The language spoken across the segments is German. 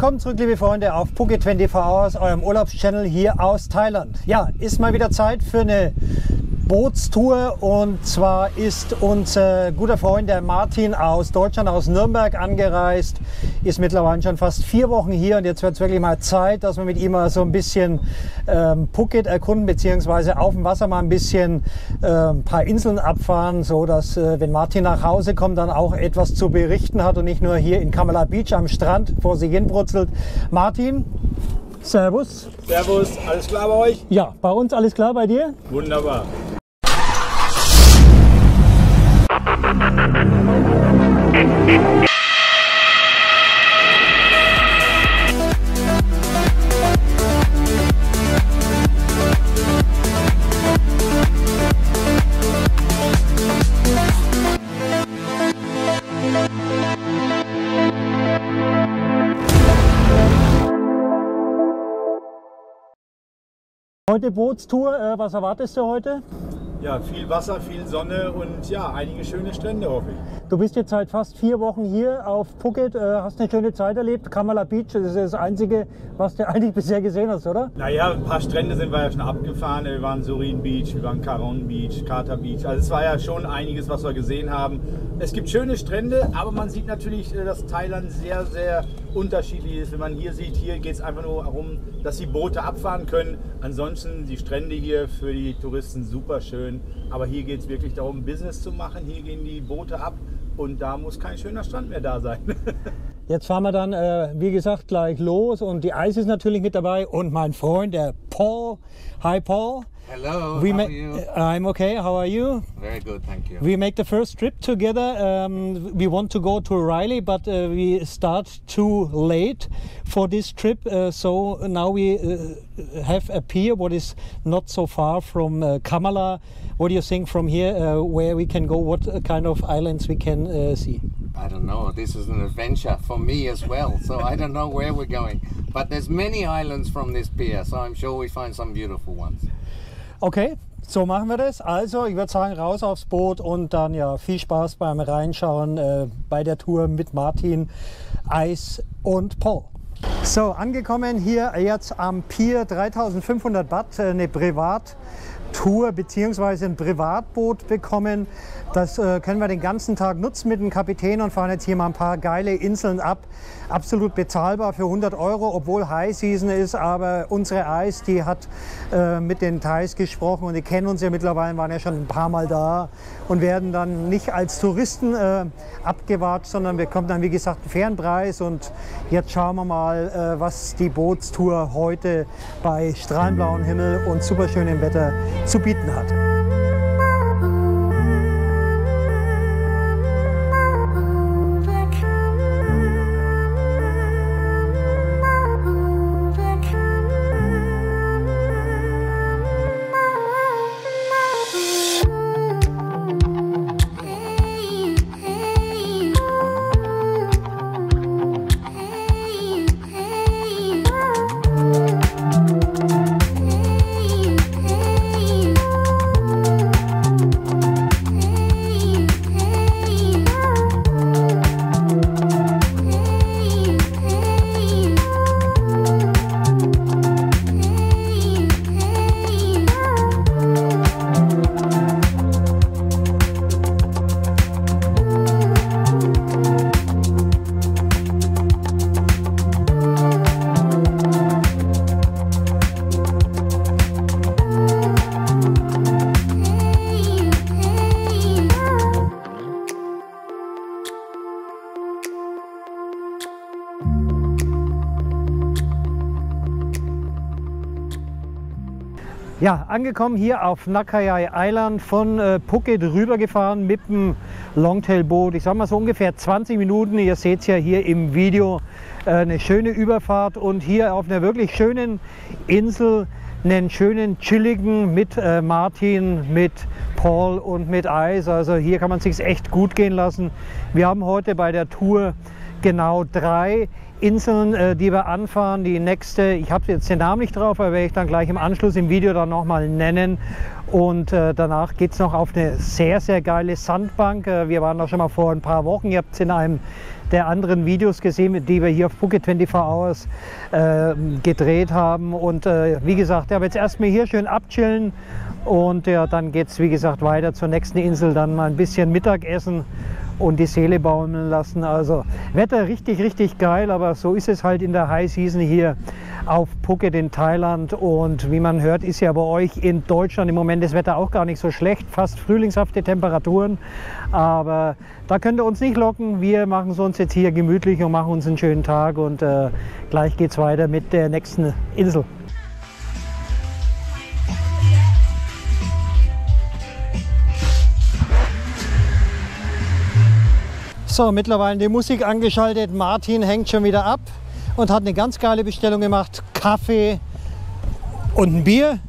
Willkommen zurück, liebe Freunde, auf Phuket 24 Hours, eurem Urlaubschannel hier aus Thailand. Ja, ist mal wieder Zeit für eine Bootstour und zwar ist unser guter Freund der Martin aus Deutschland, aus Nürnberg angereist, ist mittlerweile schon fast vier Wochen hier und jetzt wird es wirklich mal Zeit, dass wir mit ihm mal so ein bisschen ähm, Phuket erkunden beziehungsweise auf dem Wasser mal ein bisschen äh, ein paar Inseln abfahren, so dass äh, wenn Martin nach Hause kommt, dann auch etwas zu berichten hat und nicht nur hier in Kamala Beach am Strand vor sich hin brutzelt. Martin, Servus. Servus, alles klar bei euch? Ja, bei uns alles klar bei dir? Wunderbar. Heute Bootstour, äh, was erwartest du heute? Ja, viel Wasser, viel Sonne und ja, einige schöne Strände hoffe ich. Du bist jetzt seit fast vier Wochen hier auf Phuket, äh, hast eine schöne Zeit erlebt. Kamala Beach, das ist das Einzige, was du eigentlich bisher gesehen hast, oder? Naja, ein paar Strände sind wir ja schon abgefahren. Wir waren Surin Beach, wir waren Caron Beach, Carter Beach. Also es war ja schon einiges, was wir gesehen haben. Es gibt schöne Strände, aber man sieht natürlich, äh, dass Thailand sehr, sehr unterschiedlich ist. Wenn man hier sieht, hier geht es einfach nur darum, dass die Boote abfahren können. Ansonsten die Strände hier für die Touristen super schön. Aber hier geht es wirklich darum, Business zu machen. Hier gehen die Boote ab und da muss kein schöner Strand mehr da sein. Jetzt fahren wir dann, äh, wie gesagt, gleich los und die Eis ist natürlich mit dabei und mein Freund, der Paul. Hi Paul. Hello, We how are you? I'm okay. How are you? Very good, thank you. We make the first trip together. Um, we want to go to Riley, but uh, we start too late for this trip. Uh, so now we uh, have a pier, what is not so far from uh, Kamala. What do you think from here, uh, where we can go? What uh, kind of islands we can see? I don't know. This is an adventure for me as well, so I don't know where we're going. But there's many islands from this pier, so I'm sure we find some beautiful ones. Okay, so machen wir das. Also, ich würde sagen, raus aufs Boot und dann ja viel Spaß beim Reinschauen äh, bei der Tour mit Martin, Eis und Paul. So, angekommen hier jetzt am Pier 3500 Baht, äh, eine Privattour bzw. ein Privatboot bekommen. Das äh, können wir den ganzen Tag nutzen mit dem Kapitän und fahren jetzt hier mal ein paar geile Inseln ab. Absolut bezahlbar für 100 Euro, obwohl High Season ist. Aber unsere Eis, die hat äh, mit den Thais gesprochen und die kennen uns ja mittlerweile, waren ja schon ein paar Mal da und werden dann nicht als Touristen äh, abgewatscht, sondern bekommen dann, wie gesagt, einen fairen Preis. Und jetzt schauen wir mal, äh, was die Bootstour heute bei strahlend blauem Himmel und superschönem Wetter zu bieten hat. Ja, angekommen hier auf Nakayai Island, von äh, Phuket rübergefahren mit dem Longtailboot. Ich sag mal so ungefähr 20 Minuten. Ihr seht es ja hier im Video. Äh, eine schöne Überfahrt und hier auf einer wirklich schönen Insel einen schönen chilligen mit äh, Martin, mit Paul und mit Eis. Also hier kann man sich echt gut gehen lassen. Wir haben heute bei der Tour genau drei Inseln, äh, die wir anfahren. Die nächste, ich habe jetzt den Namen nicht drauf, aber werde ich dann gleich im Anschluss im Video dann nochmal nennen. Und äh, danach geht es noch auf eine sehr, sehr geile Sandbank. Äh, wir waren da schon mal vor ein paar Wochen. Ihr habt es in einem der anderen Videos gesehen, die wir hier auf Phuket 24 Hours äh, gedreht haben. Und äh, wie gesagt, ja, jetzt erstmal hier schön abchillen und ja, dann geht es, wie gesagt, weiter zur nächsten Insel, dann mal ein bisschen Mittagessen und die Seele baumeln lassen. Also Wetter richtig, richtig geil, aber so ist es halt in der High Season hier auf Phuket in Thailand. Und wie man hört, ist ja bei euch in Deutschland im Moment das Wetter auch gar nicht so schlecht, fast frühlingshafte Temperaturen. Aber da könnt ihr uns nicht locken. Wir machen es uns jetzt hier gemütlich und machen uns einen schönen Tag. Und äh, gleich geht es weiter mit der nächsten Insel. So, mittlerweile die Musik angeschaltet. Martin hängt schon wieder ab und hat eine ganz geile Bestellung gemacht. Kaffee und ein Bier.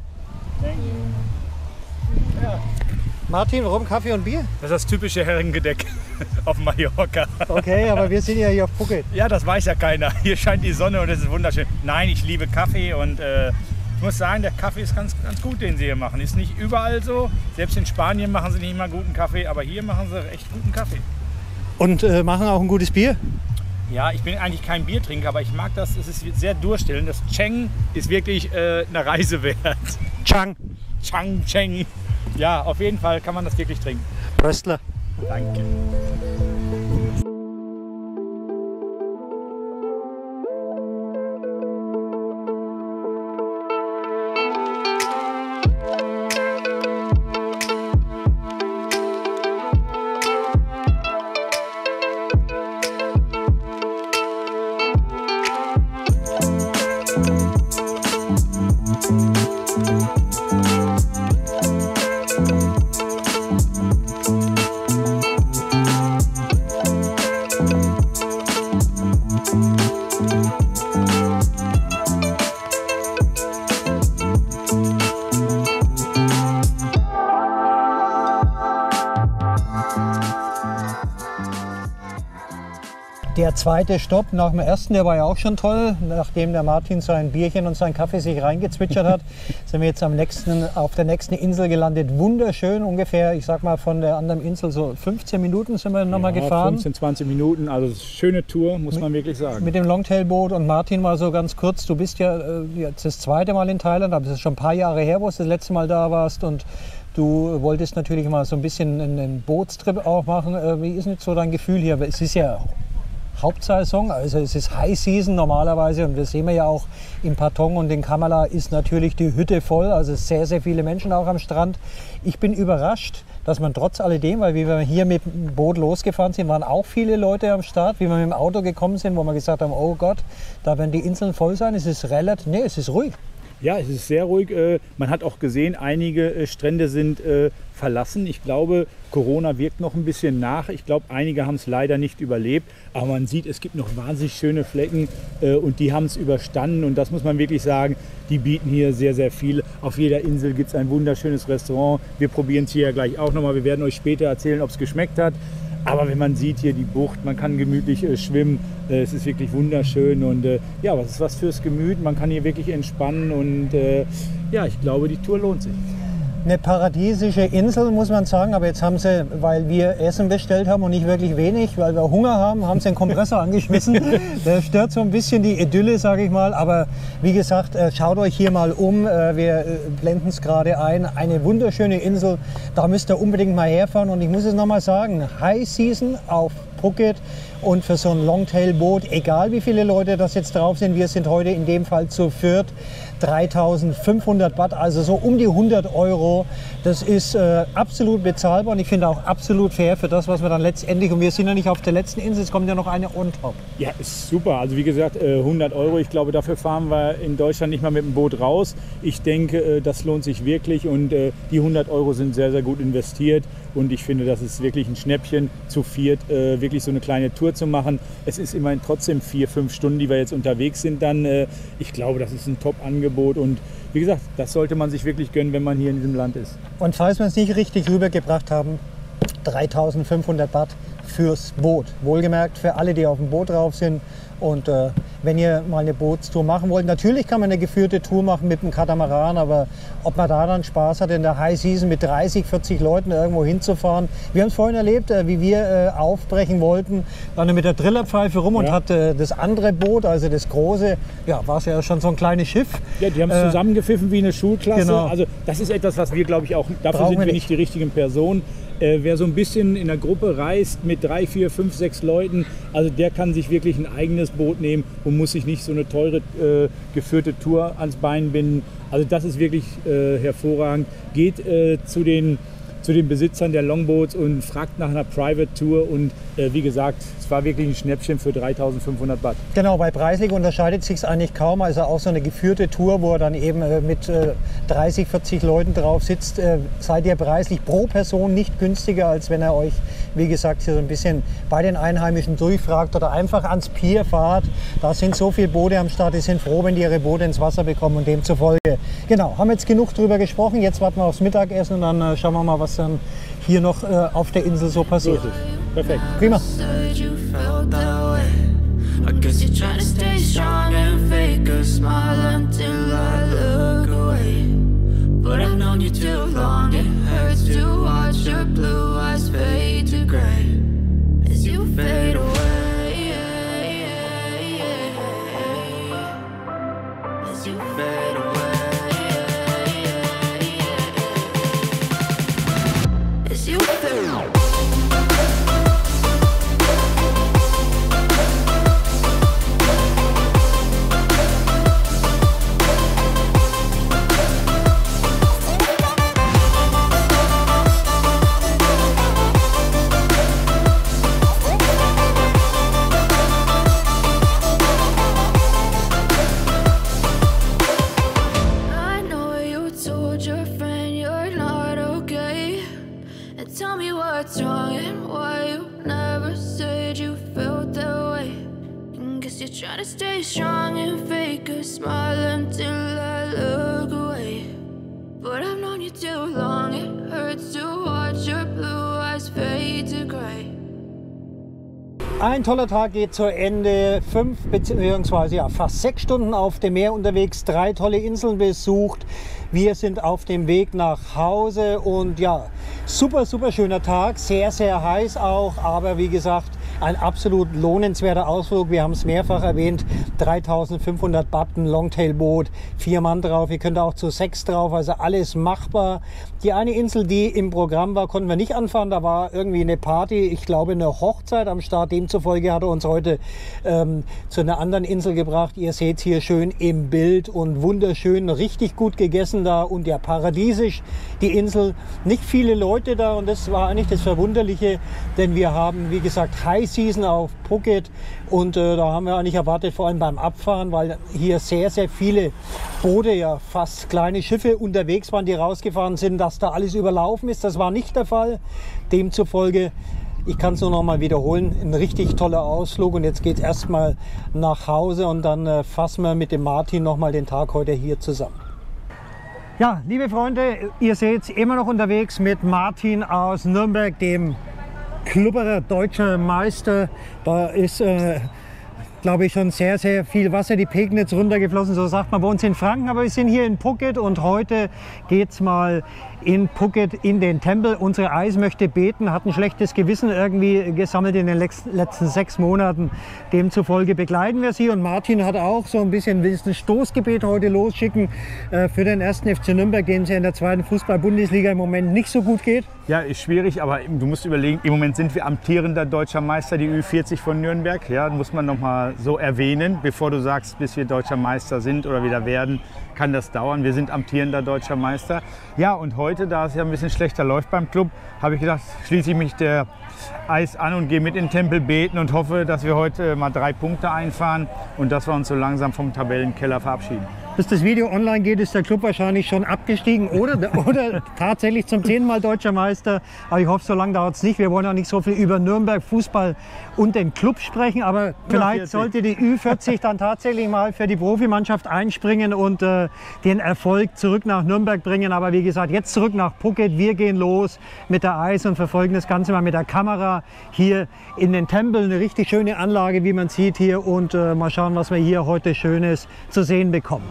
Martin, warum Kaffee und Bier? Das ist das typische Herrengedeck auf Mallorca. Okay, aber wir sind ja hier auf Phuket. Ja, das weiß ja keiner. Hier scheint die Sonne und es ist wunderschön. Nein, ich liebe Kaffee und äh, ich muss sagen, der Kaffee ist ganz, ganz gut, den sie hier machen. Ist nicht überall so. Selbst in Spanien machen sie nicht immer guten Kaffee, aber hier machen sie echt guten Kaffee. Und äh, machen auch ein gutes Bier? Ja, ich bin eigentlich kein Biertrinker, aber ich mag das. Es ist sehr durchstillend. Das Cheng ist wirklich äh, eine Reise wert. Chang. Chang, Cheng. Ja, auf jeden Fall kann man das wirklich trinken. Röstler. Danke. Der zweite Stopp nach dem ersten, der war ja auch schon toll. Nachdem der Martin sein Bierchen und seinen Kaffee sich reingezwitschert hat, sind wir jetzt am nächsten, auf der nächsten Insel gelandet. Wunderschön, ungefähr, ich sag mal, von der anderen Insel so 15 Minuten sind wir nochmal Ja, gefahren. 15, 20 Minuten, also schöne Tour, muss man wirklich sagen. Mit dem Longtailboot und Martin mal so ganz kurz, du bist ja äh, jetzt das zweite Mal in Thailand, aber es ist schon ein paar Jahre her, wo du das letzte Mal da warst und du wolltest natürlich mal so ein bisschen einen, Bootstrip auch machen. Äh, Wie ist denn jetzt so dein Gefühl hier? Es ist ja Hauptsaison, also es ist High Season normalerweise und das sehen wir ja auch im Patong und in Kamala ist natürlich die Hütte voll, also sehr, sehr viele Menschen auch am Strand. Ich bin überrascht, dass man trotz alledem, weil wie wir hier mit dem Boot losgefahren sind, waren auch viele Leute am Start, wie wir mit dem Auto gekommen sind, wo wir gesagt haben, oh Gott, da werden die Inseln voll sein. Es ist relativ, nee, es ist ruhig. Ja, es ist sehr ruhig. äh, Man hat auch gesehen, einige äh, Strände sind äh, verlassen. Ich glaube, Corona wirkt noch ein bisschen nach. Ich glaube, einige haben es leider nicht überlebt. Aber man sieht, es gibt noch wahnsinnig schöne Flecken und die haben es überstanden. Und das muss man wirklich sagen, die bieten hier sehr, sehr viel. Auf jeder Insel gibt es ein wunderschönes Restaurant. Wir probieren es hier ja gleich auch nochmal. Wir werden euch später erzählen, ob es geschmeckt hat. Aber wenn man sieht hier die Bucht, man kann gemütlich äh, schwimmen, äh, es ist wirklich wunderschön und äh, ja, was ist was fürs Gemüt, man kann hier wirklich entspannen und äh, ja, ich glaube, die Tour lohnt sich. Eine paradiesische Insel, muss man sagen. Aber jetzt haben sie, weil wir Essen bestellt haben und nicht wirklich wenig, weil wir Hunger haben, haben sie den Kompressor angeschmissen. Der stört so ein bisschen die Idylle, sage ich mal. Aber wie gesagt, äh, schaut euch hier mal um. Äh, Wir äh, blenden es gerade ein. Eine wunderschöne Insel. Da müsst ihr unbedingt mal herfahren. Und ich muss es nochmal sagen, High Season auf Phuket und für so ein Longtail-Boot, egal wie viele Leute das jetzt drauf sind, wir sind heute in dem Fall zu viert, 3500 Baht, also so um die 100 Euro. Das ist äh, absolut bezahlbar und ich finde auch absolut fair für das, was wir dann letztendlich, und wir sind ja nicht auf der letzten Insel, es kommt ja noch eine on top. Ja, ist super. Also wie gesagt, äh, 100 Euro. Ich glaube, dafür fahren wir in Deutschland nicht mal mit dem Boot raus. Ich denke, äh, das lohnt sich wirklich und äh, die 100 Euro sind sehr, sehr gut investiert. Und ich finde, das ist wirklich ein Schnäppchen, zu viert äh, wirklich so eine kleine Tour zu machen. Es ist immerhin trotzdem vier, fünf Stunden, die wir jetzt unterwegs sind. Dann, äh, ich glaube, das ist ein Top-Angebot. Und wie gesagt, das sollte man sich wirklich gönnen, wenn man hier in diesem Land ist. Und falls wir es nicht richtig rübergebracht haben, 3500 Baht fürs Boot. Wohlgemerkt für alle, die auf dem Boot drauf sind. Und äh, wenn ihr mal eine Bootstour machen wollt. Natürlich kann man eine geführte Tour machen mit dem Katamaran, aber ob man da dann Spaß hat, in der High Season mit 30, 40 Leuten irgendwo hinzufahren. Wir haben es vorhin erlebt, äh, wie wir äh, aufbrechen wollten, dann mit der Trillerpfeife rum und Ja. hat äh, das andere Boot, also das große, ja, war es ja schon so ein kleines Schiff. Ja, die haben es Äh, zusammengepfiffen wie eine Schulklasse. genau. Also das ist etwas, was wir, glaube ich, auch, dafür Brauchen sind wir nicht die richtigen Personen. Äh, wer so ein bisschen in der Gruppe reist mit drei, vier, fünf, sechs Leuten, also der kann sich wirklich ein eigenes Boot nehmen und muss sich nicht so eine teure äh, geführte Tour ans Bein binden. Also das ist wirklich äh, hervorragend. Geht äh, zu den zu den Besitzern der Longboats und fragt nach einer Private Tour und äh, wie gesagt, es war wirklich ein Schnäppchen für 3500 Baht. Genau, bei preislich unterscheidet sich eigentlich kaum. Also auch so eine geführte Tour, wo er dann eben äh, mit äh, 30, 40 Leuten drauf sitzt, äh, seid ihr preislich pro Person nicht günstiger, als wenn er euch, wie gesagt, hier so ein bisschen bei den Einheimischen durchfragt oder einfach ans Pier fahrt. Da sind so viele Boote am Start, die sind froh, wenn die ihre Boote ins Wasser bekommen und demzufolge. Genau, haben jetzt genug drüber gesprochen. Jetzt warten wir aufs Mittagessen und dann äh, schauen wir mal, was dann hier noch äh, auf der Insel so passiert. Perfekt. Prima. But I've known you too long, it hurts to watch your blue eyes fade to gray as you fade away. To stay strong and fake a smile until I look away. But I've known you too long, it hurts to watch your blue eyes fade to gray. Ein toller Tag geht zu Ende. Fünf beziehungsweise ja, fast sechs Stunden auf dem Meer unterwegs, drei tolle Inseln besucht. Wir sind auf dem Weg nach Hause und ja, super, super schöner Tag. Sehr, sehr heiß auch, aber wie gesagt, ein absolut lohnenswerter Ausflug. Wir haben es mehrfach erwähnt. 3500 Button, Longtailboot, vier Mann drauf. Ihr könnt auch zu sechs drauf, also alles machbar. Die eine Insel, die im Programm war, konnten wir nicht anfahren. Da war irgendwie eine Party, ich glaube eine Hochzeit am Start. Demzufolge hat er uns heute ähm, zu einer anderen Insel gebracht. Ihr seht hier schön im Bild und wunderschön, richtig gut gegessen da und ja paradiesisch die Insel. Nicht viele Leute da und das war eigentlich das Verwunderliche, denn wir haben, wie gesagt, High Season auf Phuket und äh, da haben wir eigentlich erwartet, vor allem beim Abfahren, weil hier sehr, sehr viele Boote, ja fast kleine Schiffe unterwegs waren, die rausgefahren sind, dass da alles überlaufen ist. Das war nicht der Fall. Demzufolge ich kann es nur noch mal wiederholen. Ein richtig toller Ausflug und jetzt geht es erstmal nach Hause und dann äh, fassen wir mit dem Martin noch mal den Tag heute hier zusammen. Ja, liebe Freunde, ihr seht immer noch unterwegs mit Martin aus Nürnberg, dem Klubberer deutscher Meister. Da ist, äh, glaube ich, schon sehr, sehr viel Wasser die Pegnitz runtergeflossen. So sagt man bei uns in Franken. Aber wir sind hier in Phuket und heute geht's mal in Phuket in den Tempel. Unsere Eis möchte beten, hat ein schlechtes Gewissen irgendwie gesammelt in den letzten sechs Monaten. Demzufolge begleiten wir sie und Martin hat auch so ein bisschen ein Stoßgebet heute losschicken äh, für den ersten FC Nürnberg, dem es ja in der zweiten Fußball-Bundesliga im Moment nicht so gut geht. Ja, ist schwierig, aber du musst überlegen, im Moment sind wir amtierender deutscher Meister, die Ü40 von Nürnberg. Ja, muss man noch mal so erwähnen, bevor du sagst, bis wir deutscher Meister sind oder wieder werden, kann das dauern. Wir sind amtierender deutscher Meister. Ja, und heute, da es ja ein bisschen schlechter läuft beim Club, habe ich gedacht, schließe ich mich der Eis an und gehe mit in den Tempel beten und hoffe, dass wir heute mal drei Punkte einfahren und dass wir uns so langsam vom Tabellenkeller verabschieden. bis das Video online geht, ist der Club wahrscheinlich schon abgestiegen oder, oder tatsächlich zum zehnten Mal deutscher Meister. Aber ich hoffe, so lange dauert es nicht. Wir wollen auch nicht so viel über Nürnberg Fußball und den Club sprechen. Aber vielleicht 40. sollte die Ü40 dann tatsächlich mal für die Profimannschaft einspringen und äh, den Erfolg zurück nach Nürnberg bringen. Aber wie gesagt, jetzt zurück nach Phuket. Wir gehen los mit der Eis und verfolgen das Ganze mal mit der Kamera hier in den Tempel. Eine richtig schöne Anlage, wie man sieht hier. Und äh, mal schauen, was wir hier heute Schönes zu sehen bekommen.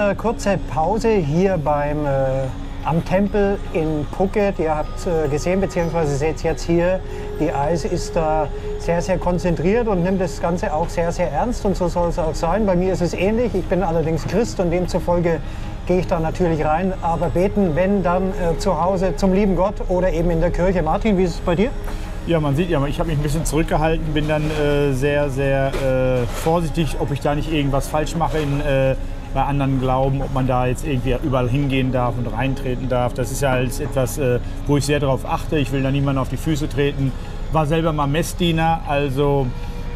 Äh, kurze Pause hier beim, äh, am Tempel in Phuket. Ihr habt äh, gesehen, beziehungsweise seht jetzt hier, die Eis ist da sehr, sehr konzentriert und nimmt das Ganze auch sehr, sehr ernst. Und so soll es auch sein. Bei mir ist es ähnlich. Ich bin allerdings Christ und demzufolge gehe ich da natürlich rein. Aber beten, wenn dann äh, zu Hause zum lieben Gott oder eben in der Kirche. Martin, wie ist es bei dir? Ja, man sieht ja, ich habe mich ein bisschen zurückgehalten, bin dann äh, sehr, sehr äh, vorsichtig, ob ich da nicht irgendwas falsch mache in, äh, bei anderen Glauben, ob man da jetzt irgendwie überall hingehen darf und reintreten darf. Das ist ja als etwas, äh, wo ich sehr darauf achte. Ich will da niemandem auf die Füße treten. War selber mal Messdiener, also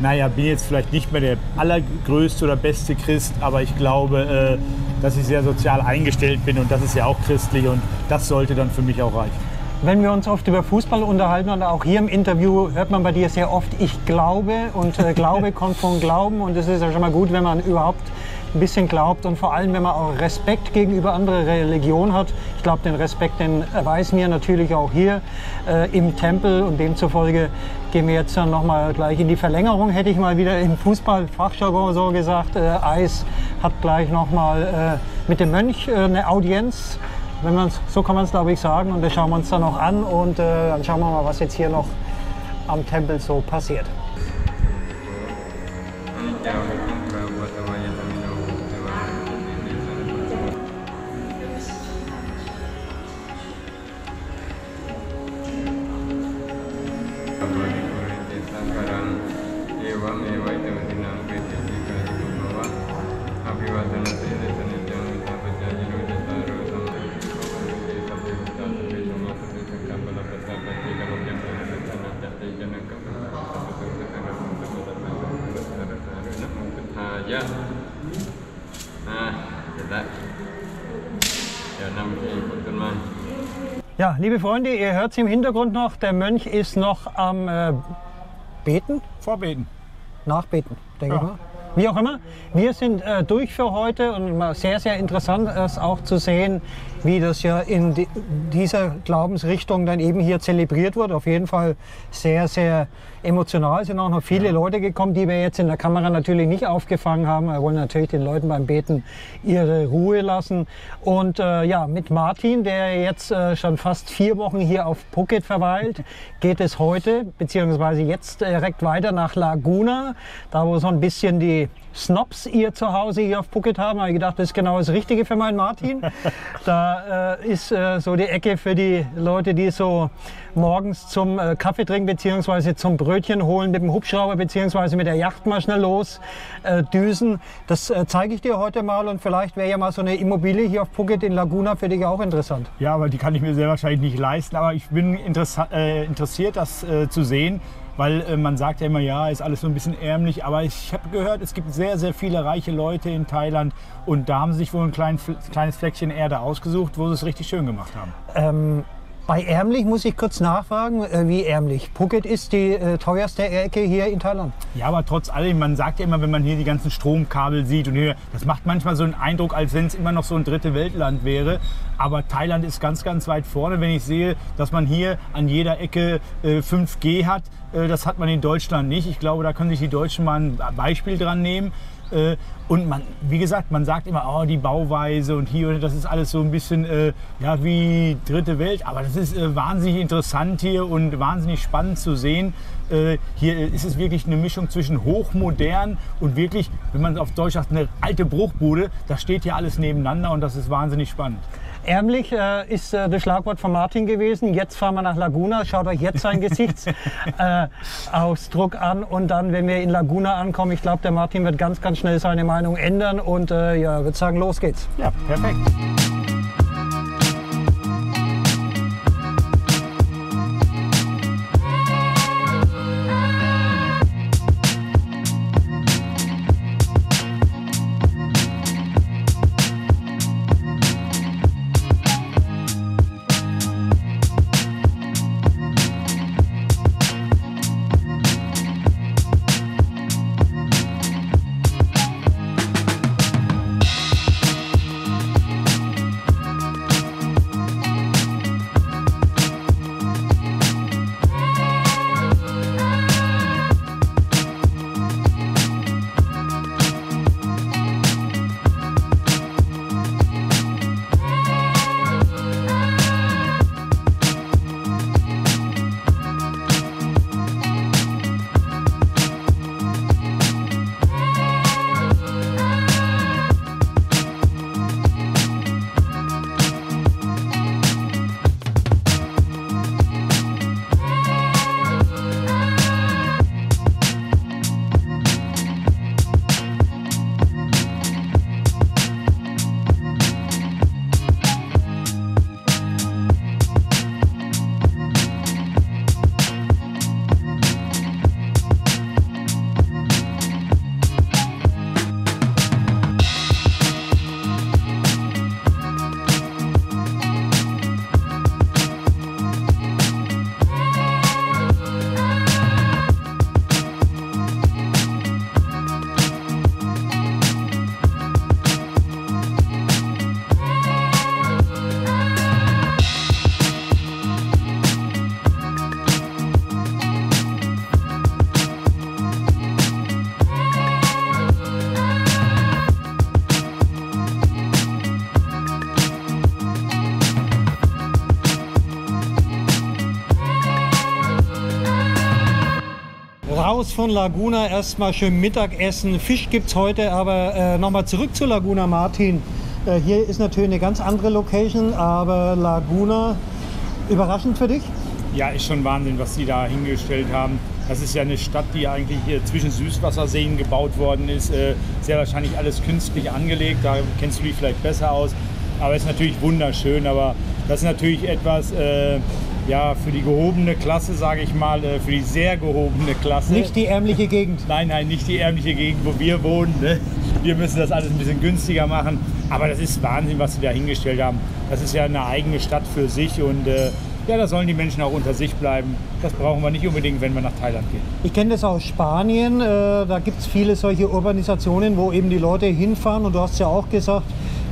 naja, bin jetzt vielleicht nicht mehr der allergrößte oder beste Christ, aber ich glaube, äh, dass ich sehr sozial eingestellt bin und das ist ja auch christlich und das sollte dann für mich auch reichen. Wenn wir uns oft über Fußball unterhalten und auch hier im Interview hört man bei dir sehr oft, ich glaube und äh, Glaube kommt von Glauben und es ist ja schon mal gut, wenn man überhaupt ein bisschen glaubt und vor allem, wenn man auch Respekt gegenüber anderen Religionen hat. Ich glaube, den Respekt, den erweisen wir natürlich auch hier äh, im Tempel und demzufolge gehen wir jetzt dann nochmal gleich in die Verlängerung, hätte ich mal wieder im Fußball-Fachjargon so gesagt. Äh, Eis hat gleich nochmal äh, mit dem Mönch äh, eine Audienz. Wenn man's, so kann man es glaube ich sagen und das schauen wir uns dann noch an und äh, dann schauen wir mal, was jetzt hier noch am Tempel so passiert. Ja. Ja, liebe Freunde, ihr hört es im Hintergrund noch, der Mönch ist noch am äh, Beten, Vorbeten. Nachbeten, denke Ja. ich mal. Wie auch immer, wir sind äh, durch für heute und sehr, sehr interessant ist auch zu sehen, wie das ja in di dieser Glaubensrichtung dann eben hier zelebriert wird. Auf jeden Fall sehr, sehr emotional. Es sind auch noch viele Leute gekommen, die wir jetzt in der Kamera natürlich nicht aufgefangen haben. Wir wollen natürlich den Leuten beim Beten ihre Ruhe lassen. Und äh, ja, mit Martin, der jetzt äh, schon fast vier Wochen hier auf Phuket verweilt, geht es heute, beziehungsweise jetzt direkt weiter nach Laguna, da wo so ein bisschen die Snobs ihr Zuhause hier auf Phuket haben. Da habe ich gedacht, das ist genau das Richtige für meinen Martin. Da äh, ist äh, so die Ecke für die Leute, die so morgens zum äh, Kaffee trinken beziehungsweise zum Brötchen holen mit dem Hubschrauber beziehungsweise mit der Yacht mal schnell los äh, düsen. Das äh, zeige ich dir heute mal und vielleicht wäre ja mal so eine Immobilie hier auf Phuket in Laguna für dich auch interessant. Ja, aber die kann ich mir sehr wahrscheinlich nicht leisten. Aber ich bin äh, interessiert, das zu sehen, weil äh, man sagt ja immer, ja, ist alles so ein bisschen ärmlich. Aber ich habe gehört, es gibt sehr, sehr viele reiche Leute in Thailand und da haben sie sich wohl ein klein, kleines Fleckchen Erde ausgesucht, wo sie es richtig schön gemacht haben. Ähm, bei ärmlich muss ich kurz nachfragen, äh, wie ärmlich? Phuket ist die äh, teuerste Ecke hier in Thailand. Ja, aber trotz allem, man sagt ja immer, wenn man hier die ganzen Stromkabel sieht und hier, das macht manchmal so einen Eindruck, als wenn es immer noch so ein dritte Weltland wäre. Aber Thailand ist ganz, ganz weit vorne. Wenn ich sehe, dass man hier an jeder Ecke äh, 5G hat, das hat man in Deutschland nicht. Ich glaube, da können sich die Deutschen mal ein Beispiel dran nehmen. Äh, und man, wie gesagt, man sagt immer, oh, die Bauweise und hier, das ist alles so ein bisschen äh, ja, wie dritte Welt. Aber das ist äh, wahnsinnig interessant hier und wahnsinnig spannend zu sehen. Äh, hier ist es wirklich eine Mischung zwischen hochmodern und wirklich, wenn man auf Deutsch sagt, eine alte Bruchbude. Da steht hier alles nebeneinander und das ist wahnsinnig spannend. Ärmlich äh, ist äh, das Schlagwort von Martin gewesen. Jetzt fahren wir nach Laguna. Schaut euch jetzt seinen Gesichtsausdruck an. Und dann, wenn wir in Laguna ankommen, ich glaube, der Martin wird ganz, ganz schnell seine Meinung ändern. Und äh, ja, würde sagen, los geht's. Ja, perfekt. Von Laguna, erstmal schön Mittagessen. Fisch gibt es heute, aber äh, nochmal zurück zu Laguna Martin. Äh, hier ist natürlich eine ganz andere Location, aber Laguna, überraschend für dich? Ja, ist schon Wahnsinn, was sie da hingestellt haben. Das ist ja eine Stadt, die eigentlich hier zwischen Süßwasserseen gebaut worden ist. Äh, sehr wahrscheinlich alles künstlich angelegt. Da kennst du dich vielleicht besser aus. Aber ist natürlich wunderschön. Aber das ist natürlich etwas äh, ja, für die gehobene Klasse, sage ich mal, äh, für die sehr gehobene Klasse. Nicht die ärmliche Gegend. Nein, nein, nicht die ärmliche Gegend, wo wir wohnen. Ne? Wir müssen das alles ein bisschen günstiger machen. Aber das ist Wahnsinn, was sie da hingestellt haben. Das ist ja eine eigene Stadt für sich und äh, ja, da sollen die Menschen auch unter sich bleiben. Das brauchen wir nicht unbedingt, wenn wir nach Thailand gehen. Ich kenne das aus Spanien. Äh, da gibt es viele solche Urbanisationen, wo eben die Leute hinfahren. Und du hast ja auch gesagt,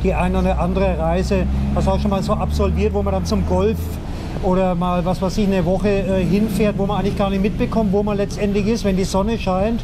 die eine oder andere Reise hast du auch schon mal so absolviert, wo man dann zum Golf oder mal, was weiß ich, eine Woche äh, hinfährt, wo man eigentlich gar nicht mitbekommt, wo man letztendlich ist, wenn die Sonne scheint,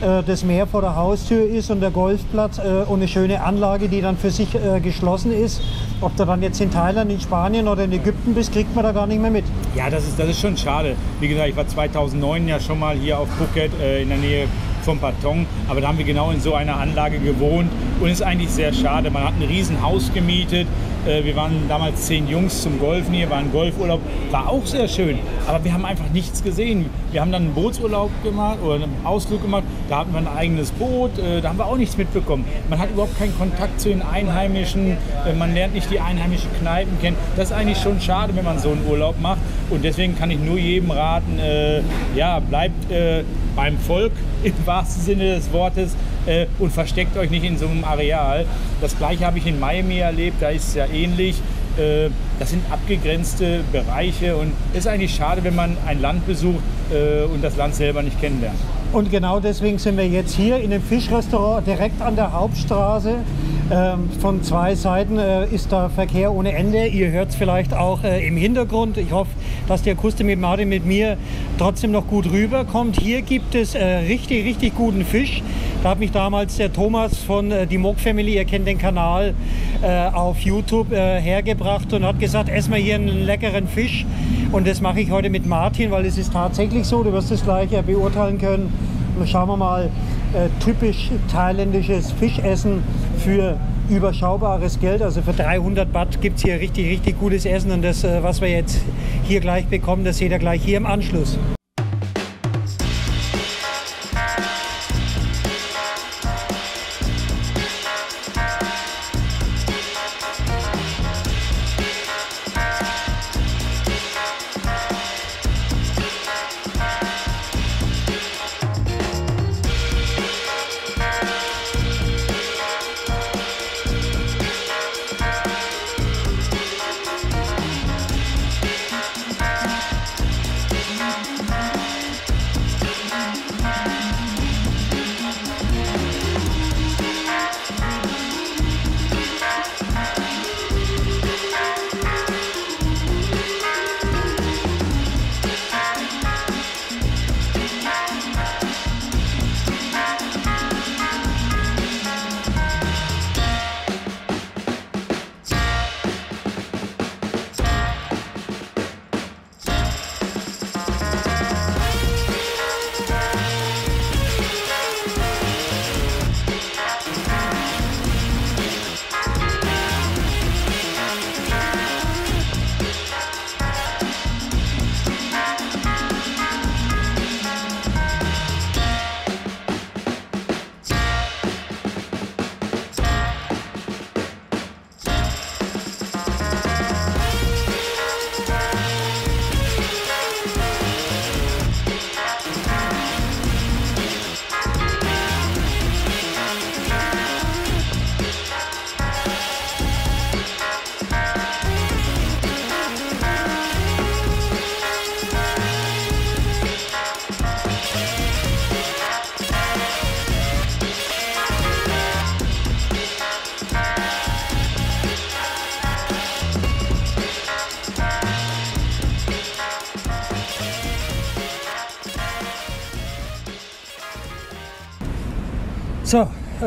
äh, das Meer vor der Haustür ist und der Golfplatz äh, und eine schöne Anlage, die dann für sich äh, geschlossen ist. Ob du dann jetzt in Thailand, in Spanien oder in Ägypten bist, kriegt man da gar nicht mehr mit. Ja, das ist, das ist schon schade. Wie gesagt, ich war 2009 ja schon mal hier auf Phuket äh, in der Nähe vom Patong, aber da haben wir genau in so einer Anlage gewohnt und es ist eigentlich sehr schade. Man hat ein Riesenhaus gemietet. Äh, wir waren damals zehn Jungs zum Golfen hier, war ein Golfurlaub, war auch sehr schön, aber wir haben einfach nichts gesehen. Wir haben dann einen Bootsurlaub gemacht oder einen Ausflug gemacht, da hatten wir ein eigenes Boot, äh, da haben wir auch nichts mitbekommen. Man hat überhaupt keinen Kontakt zu den Einheimischen, äh, man lernt nicht die einheimischen Kneipen kennen. Das ist eigentlich schon schade, wenn man so einen Urlaub macht und deswegen kann ich nur jedem raten, äh, ja, bleibt äh, beim Volk im wahrsten Sinne des Wortes äh, und versteckt euch nicht in so einem Areal. Das gleiche habe ich in Miami erlebt, da ist ja ähnlich. Äh, das sind abgegrenzte Bereiche und es ist eigentlich schade, wenn man ein Land besucht äh, und das Land selber nicht kennenlernt. Und genau deswegen sind wir jetzt hier in dem Fischrestaurant direkt an der Hauptstraße. Ähm, von zwei Seiten äh, ist da Verkehr ohne Ende. Ihr hört es vielleicht auch äh, im Hintergrund. Ich hoffe, dass die Akustik mit Martin mit mir trotzdem noch gut rüberkommt. Hier gibt es äh, richtig, richtig guten Fisch. Da hat mich damals der Thomas von äh, die Mock Family, ihr kennt den Kanal, auf YouTube hergebracht und hat gesagt, ess mal hier einen leckeren Fisch. Und das mache ich heute mit Martin, weil es ist tatsächlich so, du wirst es gleich beurteilen können. Schauen wir mal, äh, typisch thailändisches Fischessen für überschaubares Geld. Also für 300 Baht gibt es hier richtig, richtig gutes Essen. Und das, äh, was wir jetzt hier gleich bekommen, das seht ihr gleich hier im Anschluss.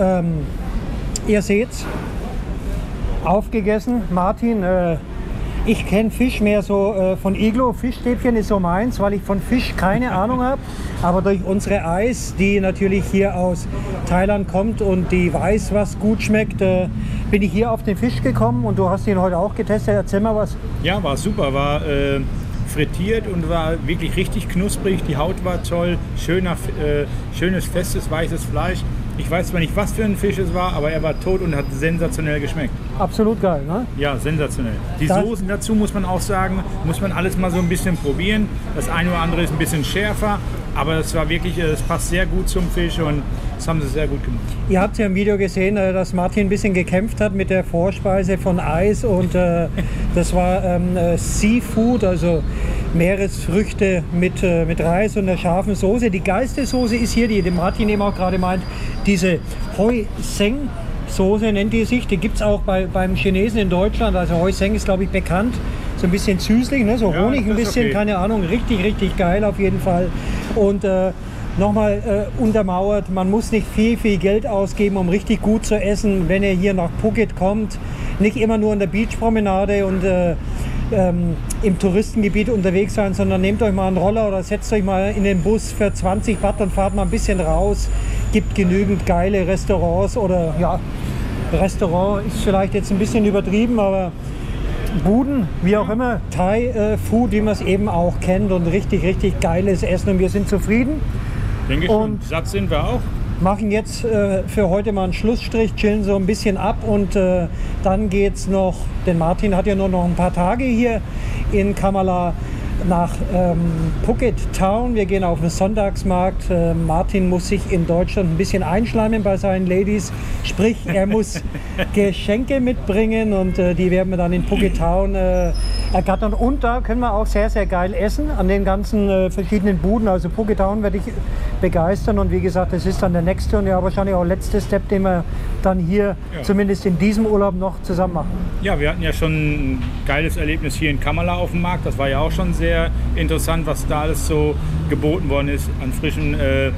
Ähm, ihr seht's, aufgegessen. Martin, äh, ich kenne Fisch mehr so äh, von Iglo. Fischstäbchen ist so meins, weil ich von Fisch keine Ahnung habe. Aber durch unsere Eis, die natürlich hier aus Thailand kommt und die weiß, was gut schmeckt, äh, bin ich hier auf den Fisch gekommen und du hast ihn heute auch getestet. Erzähl mal was. Ja, war super, war äh, frittiert und war wirklich richtig knusprig. Die Haut war toll, schöner, äh, schönes, festes, weißes Fleisch. Ich weiß zwar nicht, was für ein Fisch es war, aber er war tot und hat sensationell geschmeckt. Absolut geil, ne? Ja, sensationell. Die Das- Soßen dazu muss man auch sagen, muss man alles mal so ein bisschen probieren. Das eine oder andere ist ein bisschen schärfer, aber es war wirklich, äh, es passt sehr gut zum Fisch und das haben sie sehr gut gemacht. Ihr habt ja im Video gesehen, äh, dass Martin ein bisschen gekämpft hat mit der Vorspeise von Eis und äh, das war ähm, äh, Seafood, also Meeresfrüchte mit, äh, mit Reis und einer scharfen Soße. Die geilste Soße ist hier, die dem Martin eben auch gerade meint, diese Hoi Seng Soße nennt die sich. Die gibt es auch bei, beim Chinesen in Deutschland. Also Hoi Seng ist, glaube ich, bekannt. So ein bisschen süßlich, ne? so Ja, Honig ein bisschen, okay. keine Ahnung. Richtig, richtig geil auf jeden Fall. Und äh, nochmal äh, untermauert, man muss nicht viel, viel Geld ausgeben, um richtig gut zu essen, wenn ihr hier nach Phuket kommt. Nicht immer nur an der Beachpromenade und äh, ähm, im Touristengebiet unterwegs sein, sondern nehmt euch mal einen Roller oder setzt euch mal in den Bus für 20 Watt und fahrt mal ein bisschen raus. Gibt genügend geile Restaurants oder ja, Restaurant ist vielleicht jetzt ein bisschen übertrieben, aber Buden, wie auch immer, Thai-Food, wie man es eben auch kennt und richtig, richtig geiles Essen und wir sind zufrieden. Denke schon. Und- Satt sind wir auch. Machen jetzt äh, für heute mal einen Schlussstrich, chillen so ein bisschen ab und äh, dann geht's noch, denn Martin hat ja nur noch ein paar Tage hier in Kamala nach ähm, Phuket Town. Wir gehen auf den Sonntagsmarkt. Äh, Martin muss sich in Deutschland ein bisschen einschleimen bei seinen Ladies. Sprich, er muss Geschenke mitbringen und äh, die werden wir dann in Phuket Town äh, ergattern. Und da können wir auch sehr, sehr geil essen an den ganzen äh, verschiedenen Buden. Also Phuket Town werde ich begeistern und wie gesagt, das ist dann der nächste und ja wahrscheinlich auch letzte Step, den wir dann hier Ja. zumindest in diesem Urlaub noch zusammen machen. Ja, wir hatten ja schon ein geiles Erlebnis hier in Kamala auf dem Markt. Das war ja auch schon sehr interessant, was da alles so geboten worden ist an frischen äh,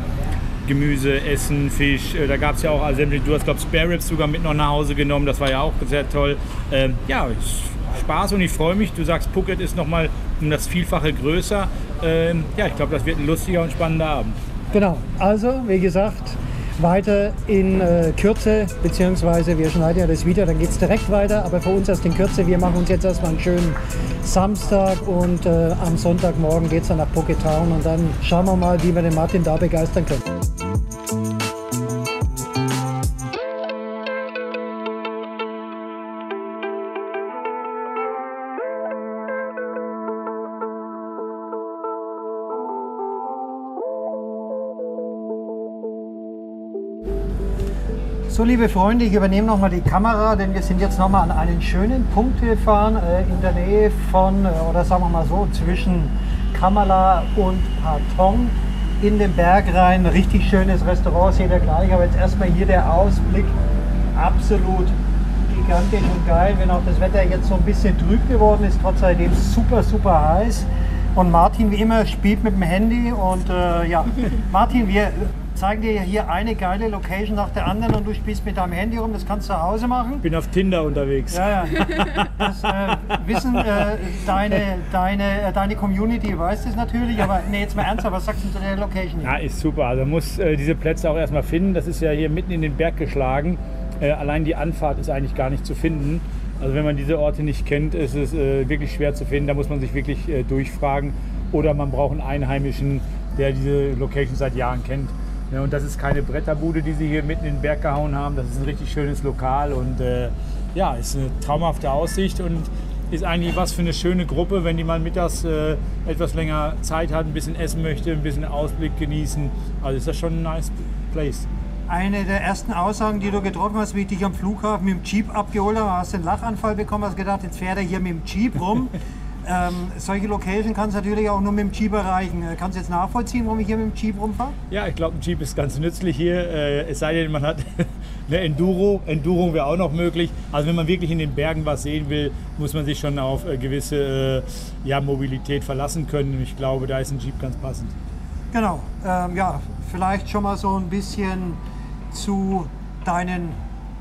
Gemüse, Essen, Fisch. Äh, da gab es ja auch also du hast glaube Spare Ribs sogar mit noch nach Hause genommen. Das war ja auch sehr toll. Ähm, ja, es- Spaß und ich freue mich. Du sagst, Phuket ist noch mal um das Vielfache größer. Ähm, ja, ich glaube, das wird ein lustiger und spannender Abend. Genau, also wie gesagt, weiter in äh, Kürze, beziehungsweise wir schneiden ja das Video, dann geht es direkt weiter, aber für uns erst in Kürze. Wir machen uns jetzt erstmal einen schönen Samstag und äh, am Sonntagmorgen geht es dann nach Phuket Town und dann schauen wir mal, wie wir den Martin da begeistern können. So, liebe Freunde, ich übernehme nochmal die Kamera, denn wir sind jetzt nochmal an einen schönen Punkt gefahren, äh, in der Nähe von, äh, oder sagen wir mal so, zwischen Kamala und Patong in den Berg rein. Richtig schönes Restaurant, seht ihr gleich. Aber jetzt erstmal hier der Ausblick, absolut gigantisch und geil, wenn auch das Wetter jetzt so ein bisschen trüb geworden ist, trotz alledem super, super heiß. Und Martin wie immer spielt mit dem Handy und äh, ja, Martin, wir zeigen dir hier eine geile Location nach der anderen und du spielst mit deinem Handy rum, das kannst du zu Hause machen. Ich bin auf Tinder unterwegs. Ja, ja. Das äh, wissen äh, deine, deine, äh, deine Community, weiß das natürlich, aber nee, jetzt mal ernsthaft, was sagst du zu der Location hier? Ja, ist super. Also man muss äh, diese Plätze auch erstmal finden. Das ist ja hier mitten in den Berg geschlagen. Äh, allein die Anfahrt ist eigentlich gar nicht zu finden. Also wenn man diese Orte nicht kennt, ist es äh, wirklich schwer zu finden. Da muss man sich wirklich durchfragen. Oder man braucht einen Einheimischen, der diese Location seit Jahren kennt. Ja, und das ist keine Bretterbude, die sie hier mitten in den Berg gehauen haben. Das ist ein richtig schönes Lokal und äh, ja, ist eine traumhafte Aussicht und ist eigentlich was für eine schöne Gruppe, wenn die mal mittags äh, etwas länger Zeit hat, ein bisschen essen möchte, ein bisschen Ausblick genießen. Also ist das schon ein nice place. Eine der ersten Aussagen, die du getroffen hast, wie ich dich am Flughafen mit dem Jeep abgeholt habe, hast du einen Lachanfall bekommen, hast gedacht, jetzt fährt er hier mit dem Jeep rum. ähm, solche Location kannst du natürlich auch nur mit dem Jeep erreichen. Äh, Kannst du jetzt nachvollziehen, warum ich hier mit dem Jeep rumfahre? Ja, ich glaube, ein Jeep ist ganz nützlich hier. Äh, es sei denn, man hat eine Enduro. Enduro wäre auch noch möglich. Also wenn man wirklich in den Bergen was sehen will, muss man sich schon auf äh, gewisse äh, ja, Mobilität verlassen können. Und ich glaube, da ist ein Jeep ganz passend. Genau, ähm, ja, vielleicht schon mal so ein bisschen zu deinen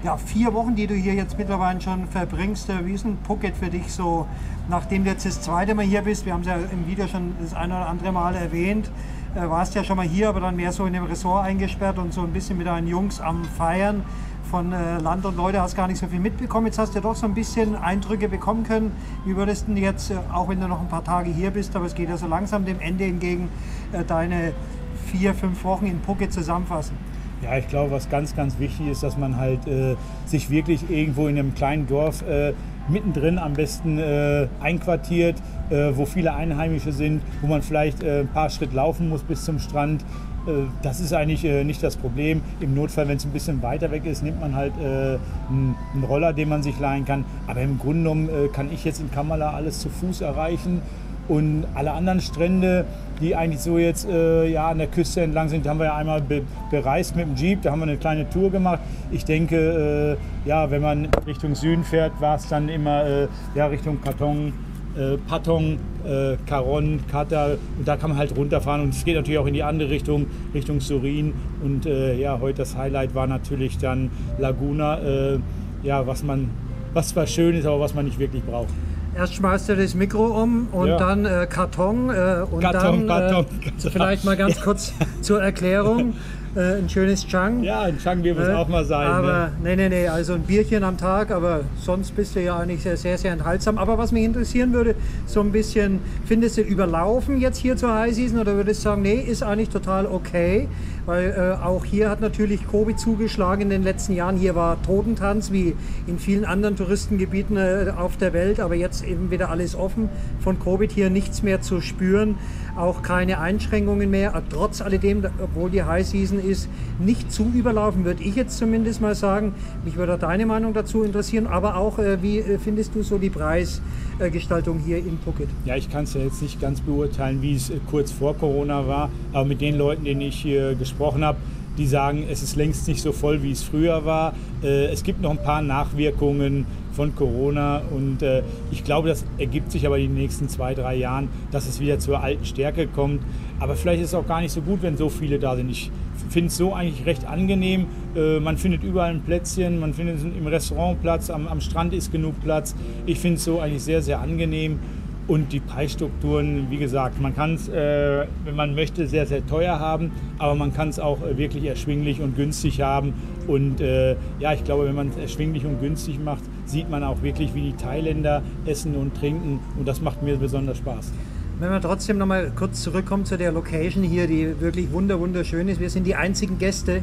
ja, vier Wochen, die du hier jetzt mittlerweile schon verbringst. Wie ist ein Phuket für dich so, nachdem du jetzt das zweite Mal hier bist? Wir haben es ja im Video schon das eine oder andere Mal erwähnt. Äh, warst ja schon mal hier, aber dann mehr so in dem Ressort eingesperrt und so ein bisschen mit deinen Jungs am Feiern von äh, Land und Leute hast gar nicht so viel mitbekommen. Jetzt hast du doch so ein bisschen Eindrücke bekommen können. Wie würdest du denn jetzt, äh, auch wenn du noch ein paar Tage hier bist, aber es geht ja so langsam dem Ende entgegen, äh, deine vier, fünf Wochen in Phuket zusammenfassen? Ja, ich glaube, was ganz, ganz wichtig ist, dass man halt äh, sich wirklich irgendwo in einem kleinen Dorf äh, mittendrin am besten äh, einquartiert, äh, wo viele Einheimische sind, wo man vielleicht äh, ein paar Schritt laufen muss bis zum Strand. Äh, das ist eigentlich nicht das Problem. Im Notfall, wenn es ein bisschen weiter weg ist, nimmt man halt einen, Roller, den man sich leihen kann. Aber im Grunde genommen kann ich jetzt in Kamala alles zu Fuß erreichen. Und alle anderen Strände, die eigentlich so jetzt äh, ja, an der Küste entlang sind, haben wir ja einmal be bereist mit dem Jeep. Da haben wir eine kleine Tour gemacht. Ich denke, äh, ja, wenn man Richtung Süden fährt, war es dann immer äh, ja, Richtung Patong, äh, Patong, äh, Caron, Kata. Und da kann man halt runterfahren. Und es geht natürlich auch in die andere Richtung, Richtung Surin. Und äh, ja, heute das Highlight war natürlich dann Laguna. Äh, ja, was man, was zwar schön ist, aber was man nicht wirklich braucht. Erst schmeißt du das Mikro um und Ja. dann äh, Karton äh, und Karton, dann Karton, äh, Karton. vielleicht mal ganz kurz zur Erklärung. Äh, ein schönes Chang. Ja, ein Chang wird es Ne? auch mal sein. Aber ne? nee, nee, nee, also ein Bierchen am Tag, aber sonst bist du ja eigentlich sehr, sehr, sehr enthaltsam. Aber was mich interessieren würde, so ein bisschen, findest du überlaufen jetzt hier zur High Season oder würdest du sagen, nee, ist eigentlich total okay? Weil äh, auch hier hat natürlich Covid zugeschlagen in den letzten Jahren. Hier war Totentanz wie in vielen anderen Touristengebieten äh, auf der Welt, aber jetzt eben wieder alles offen. Von Covid hier nichts mehr zu spüren, auch keine Einschränkungen mehr. Trotz alledem, obwohl die High Season ist, nicht zu überlaufen, würde ich jetzt zumindest mal sagen. Mich würde deine Meinung dazu interessieren, aber auch, äh, wie äh, findest du so die Preisgestaltung hier in Phuket? Ja, ich kann es ja jetzt nicht ganz beurteilen, wie es äh, kurz vor Corona war, aber mit den Leuten, denen ich hier gesprochen habe, die sagen, es ist längst nicht so voll, wie es früher war. Äh, es gibt noch ein paar Nachwirkungen von Corona und äh, ich glaube, das ergibt sich aber in den nächsten zwei, drei Jahren, dass es wieder zur alten Stärke kommt. Aber vielleicht ist es auch gar nicht so gut, wenn so viele da sind. Ich finde es so eigentlich recht angenehm. Äh, man findet überall ein Plätzchen, man findet im Restaurant Platz, am, am Strand ist genug Platz. Ich finde es so eigentlich sehr, sehr angenehm. Und die Preisstrukturen, wie gesagt, man kann es, äh, wenn man möchte, sehr, sehr teuer haben, aber man kann es auch äh, wirklich erschwinglich und günstig haben. Und äh, ja, ich glaube, wenn man es erschwinglich und günstig macht, sieht man auch wirklich, wie die Thailänder essen und trinken. Und das macht mir besonders Spaß. Wenn wir trotzdem noch mal kurz zurückkommen zu der Location hier, die wirklich wunder wunderschön ist. Wir sind die einzigen Gäste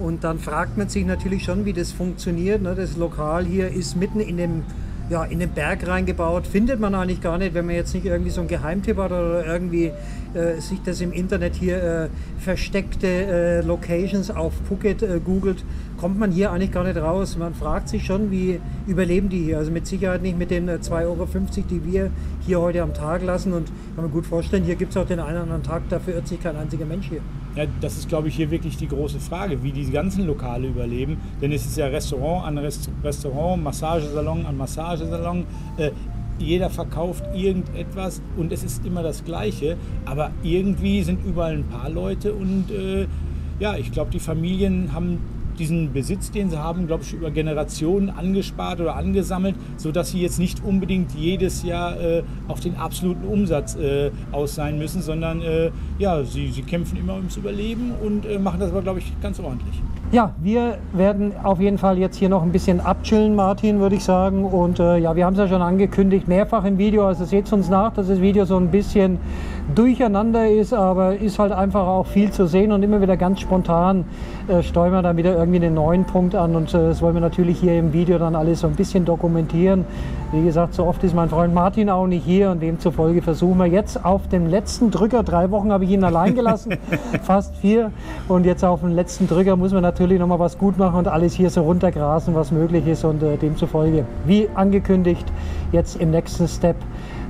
und dann fragt man sich natürlich schon, wie das funktioniert. Ne? Das Lokal hier ist mitten in dem ja, in den Berg reingebaut. Findet man eigentlich gar nicht, wenn man jetzt nicht irgendwie so einen Geheimtipp hat oder irgendwie äh, sich das im Internet hier äh, versteckte äh, Locations auf Phuket äh, googelt, kommt man hier eigentlich gar nicht raus. Man fragt sich schon, wie überleben die hier. Also mit Sicherheit nicht mit den 2,50 äh, Euro, die wir hier heute am Tag lassen. Und kann man gut vorstellen, hier gibt es auch den einen oder anderen Tag, dafür irrt sich kein einziger Mensch hier. Ja, das ist, glaube ich, hier wirklich die große Frage, wie die ganzen Lokale überleben. Denn es ist ja Restaurant an Restaurant, Massagesalon an Massagesalon. Äh, jeder verkauft irgendetwas und es ist immer das Gleiche. Aber irgendwie sind überall ein paar Leute und äh, ja, ich glaube, die Familien haben diesen Besitz, den sie haben, glaube ich, über Generationen angespart oder angesammelt, sodass sie jetzt nicht unbedingt jedes Jahr äh, auf den absoluten Umsatz äh, aus sein müssen, sondern äh, ja, sie, sie kämpfen immer ums Überleben und äh, machen das aber, glaube ich, ganz ordentlich. Ja, wir werden auf jeden Fall jetzt hier noch ein bisschen abchillen, Martin, würde ich sagen. Und äh, ja, wir haben es ja schon angekündigt, mehrfach im Video. Also seht uns nach, dass das Video so ein bisschen durcheinander ist, aber ist halt einfach auch viel zu sehen und immer wieder ganz spontan äh, steuern wir dann wieder irgendwie einen neuen Punkt an. Und äh, das wollen wir natürlich hier im Video dann alles so ein bisschen dokumentieren. Wie gesagt, so oft ist mein Freund Martin auch nicht hier und demzufolge versuchen wir jetzt auf dem letzten Drücker, drei Wochen habe ich ihn allein gelassen, fast vier. Und jetzt auf dem letzten Drücker muss man natürlich natürlich noch mal was gut machen und alles hier so runtergrasen, was möglich ist und äh, demzufolge, wie angekündigt, jetzt im nächsten Step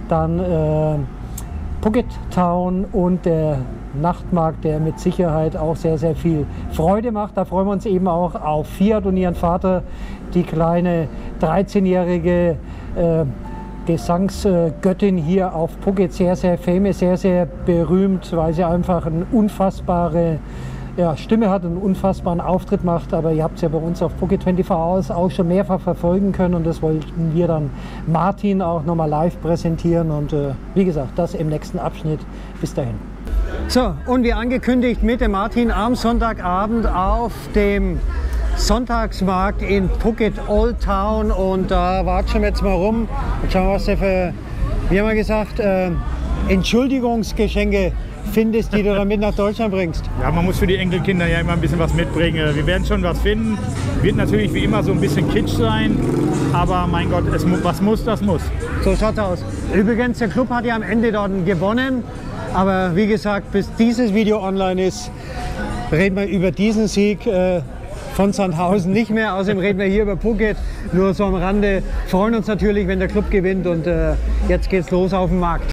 dann Phuket Town und der Nachtmarkt, der mit Sicherheit auch sehr, sehr viel Freude macht. Da freuen wir uns eben auch auf Fiat und ihren Vater, die kleine 13-jährige äh, Gesangsgöttin hier auf Phuket, sehr, sehr famous, sehr, sehr berühmt, weil sie einfach eine unfassbare ja, Stimme hat und einen unfassbaren Auftritt macht. Aber ihr habt es ja bei uns auf Pocket 24 Hours auch schon mehrfach verfolgen können und das wollten wir dann Martin auch nochmal live präsentieren. Und äh, wie gesagt, das im nächsten Abschnitt. Bis dahin. So, und wie angekündigt mit dem Martin am Sonntagabend auf dem Sonntagsmarkt in Phuket Old Town und da watschen wir jetzt mal rum und schauen, was der für, wie haben wir gesagt, äh, Entschuldigungsgeschenke findest, die du dann mit nach Deutschland bringst. Ja, man muss für die Enkelkinder ja immer ein bisschen was mitbringen. Wir werden schon was finden. Wird natürlich wie immer so ein bisschen kitsch sein, aber mein Gott, es, was muss, das muss. So schaut's aus. Übrigens, der Club hat ja am Ende dort gewonnen, aber wie gesagt, bis dieses Video online ist, reden wir über diesen Sieg. Äh, von Sandhausen nicht mehr. Außerdem reden wir hier über Phuket, nur so am Rande. Freuen uns natürlich, wenn der Club gewinnt und äh, jetzt geht's los auf den Markt.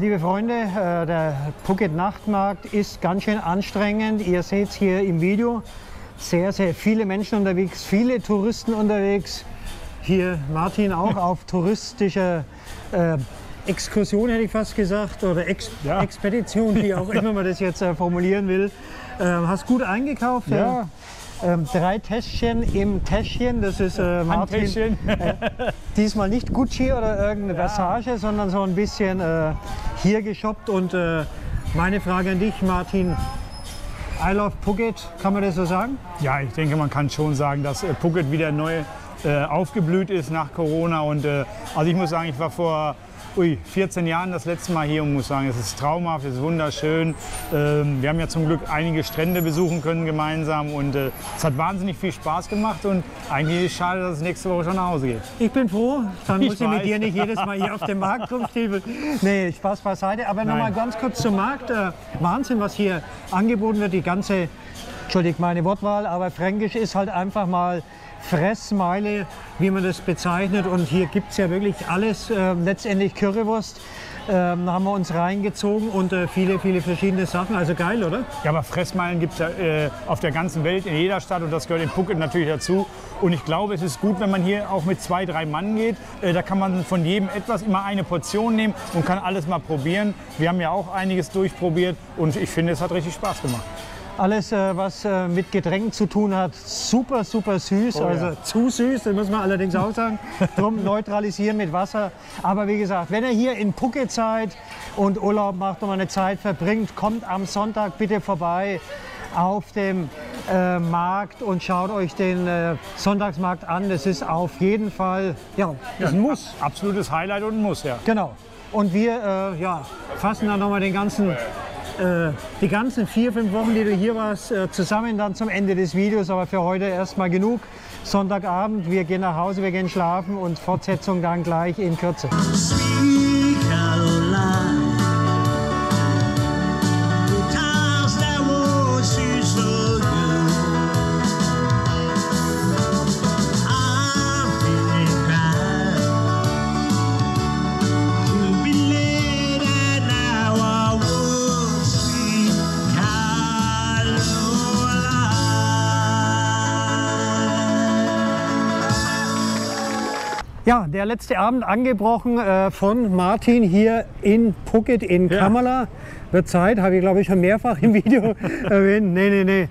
Liebe Freunde, äh, der Phuket Nachtmarkt ist ganz schön anstrengend. Ihr seht es hier im Video. Sehr, sehr viele Menschen unterwegs, viele Touristen unterwegs. Hier Martin auch auf touristischer äh, Exkursion, hätte ich fast gesagt, oder Ex Ja. Expedition, wie auch immer man das jetzt äh, formulieren will. Ähm, hast gut eingekauft. Ja. Ähm, drei Täschchen im Täschchen, das ist äh, Martin. Täschchen. Diesmal nicht Gucci oder irgendeine Versage, sondern so ein bisschen äh, hier geshoppt. Und äh, meine Frage an dich, Martin. I love Phuket, kann man das so sagen? Ja, ich denke, man kann schon sagen, dass äh, Phuket wieder neu äh, aufgeblüht ist nach Corona. Und äh, also ich muss sagen, ich war vor ui, 14 Jahren das letzte Mal hier und muss sagen, es ist traumhaft, es ist wunderschön. Ähm, wir haben ja zum Glück einige Strände besuchen können gemeinsam und äh, es hat wahnsinnig viel Spaß gemacht und eigentlich ist es schade, dass es nächste Woche schon nach Hause geht. Ich bin froh, dann Ich muss ich mit weiß. dir nicht jedes Mal hier auf dem Markt rumstiefeln. Nee, Spaß beiseite. Aber noch mal Nein. ganz kurz zum Markt. Äh, Wahnsinn, was hier angeboten wird. Die ganze, entschuldigt meine Wortwahl, aber Fränkisch ist halt einfach mal Fressmeile, wie man das bezeichnet. Und hier gibt es ja wirklich alles. Äh, letztendlich Currywurst. Ähm, haben wir uns reingezogen und äh, viele, viele verschiedene Sachen. Also geil, oder? Ja, aber Fressmeilen gibt es ja äh, auf der ganzen Welt, in jeder Stadt und das gehört in Phuket natürlich dazu. Und ich glaube, es ist gut, wenn man hier auch mit zwei, drei Mann geht. Äh, da kann man von jedem etwas, immer eine Portion nehmen und kann alles mal probieren. Wir haben ja auch einiges durchprobiert und ich finde, es hat richtig Spaß gemacht. Alles, äh, was äh, mit Getränken zu tun hat, super, super süß. Oh ja. also zu süß, das muss man allerdings auch sagen. Drum neutralisieren mit Wasser. Aber wie gesagt, wenn ihr hier in Phuket seid und Urlaub macht und mal eine Zeit verbringt, kommt am Sonntag bitte vorbei auf dem äh, Markt und schaut euch den äh, Sonntagsmarkt an. Das ist auf jeden Fall ja, ist ein Muss. Absolutes Highlight und ein Muss, ja. Genau. Und wir äh, ja, fassen dann nochmal den ganzen, äh, die ganzen vier, fünf Wochen, die du hier warst, äh, zusammen dann zum Ende des Videos. Aber für heute erstmal genug. Sonntagabend. Wir gehen nach Hause, wir gehen schlafen und Fortsetzung dann gleich in Kürze. Ja, der letzte Abend angebrochen äh, von Martin hier in Phuket in Kamala. Wird Zeit, habe ich glaube ich schon mehrfach im Video erwähnt. Nee, nee, nee.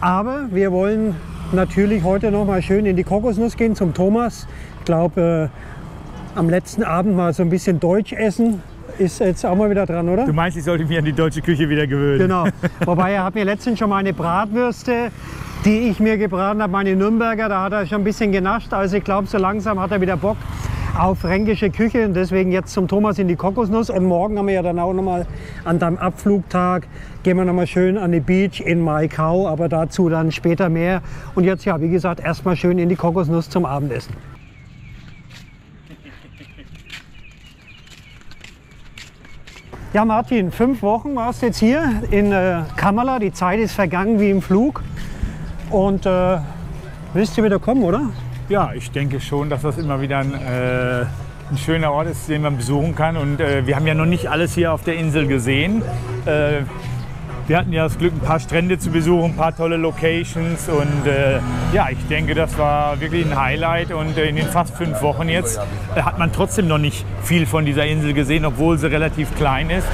Aber wir wollen natürlich heute noch mal schön in die Kokosnuss gehen zum Thomas. Ich glaube, äh, am letzten Abend mal so ein bisschen Deutsch essen. Ist jetzt auch mal wieder dran, oder? Du meinst, ich sollte mich an die deutsche Küche wieder gewöhnen? Genau. Wobei er hat mir letztens schon mal eine Bratwürste, die ich mir gebraten habe, meine Nürnberger, da hat er schon ein bisschen genascht. Also ich glaube, so langsam hat er wieder Bock auf fränkische Küche und deswegen jetzt zum Thomas in die Kokosnuss. Und morgen haben wir ja dann auch noch mal an deinem Abflugtag, gehen wir noch mal schön an die Beach in Maikau, aber dazu dann später mehr. Und jetzt ja, wie gesagt, erstmal schön in die Kokosnuss zum Abendessen. Ja, Martin, fünf Wochen warst du jetzt hier in äh, Kamala. Die Zeit ist vergangen wie im Flug. Und äh, willst du wieder kommen, oder? Ja, ich denke schon, dass das immer wieder ein, äh, ein schöner Ort ist, den man besuchen kann. Und äh, wir haben ja noch nicht alles hier auf der Insel gesehen. Wir hatten ja das Glück, ein paar Strände zu besuchen, ein paar tolle Locations. Und äh, ja, ich denke, das war wirklich ein Highlight. Und äh, in den fast fünf Wochen jetzt äh, hat man trotzdem noch nicht viel von dieser Insel gesehen, obwohl sie relativ klein ist.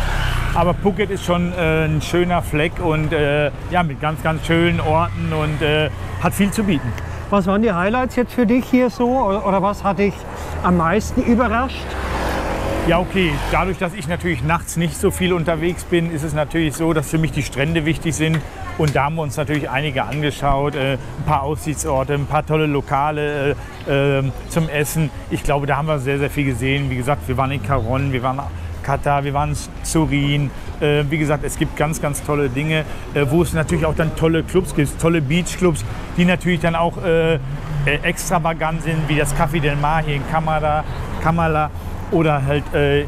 Aber Phuket ist schon äh, ein schöner Fleck und äh, ja, mit ganz, ganz schönen Orten und äh, hat viel zu bieten. Was waren die Highlights jetzt für dich hier so? Oder was hat dich am meisten überrascht? Ja, okay. Dadurch, dass ich natürlich nachts nicht so viel unterwegs bin, ist es natürlich so, dass für mich die Strände wichtig sind. Und da haben wir uns natürlich einige angeschaut. Äh, ein paar Aussichtsorte, ein paar tolle Lokale äh, äh, zum Essen. Ich glaube, da haben wir sehr, sehr viel gesehen. Wie gesagt, wir waren in Caron, wir waren in Katar, wir waren in Surin. Äh, wie gesagt, es gibt ganz, ganz tolle Dinge, äh, wo es natürlich auch dann tolle Clubs gibt, tolle Beachclubs, die natürlich dann auch äh, äh, extravagant sind, wie das Café del Mar hier in Kamala, Kamala oder halt äh,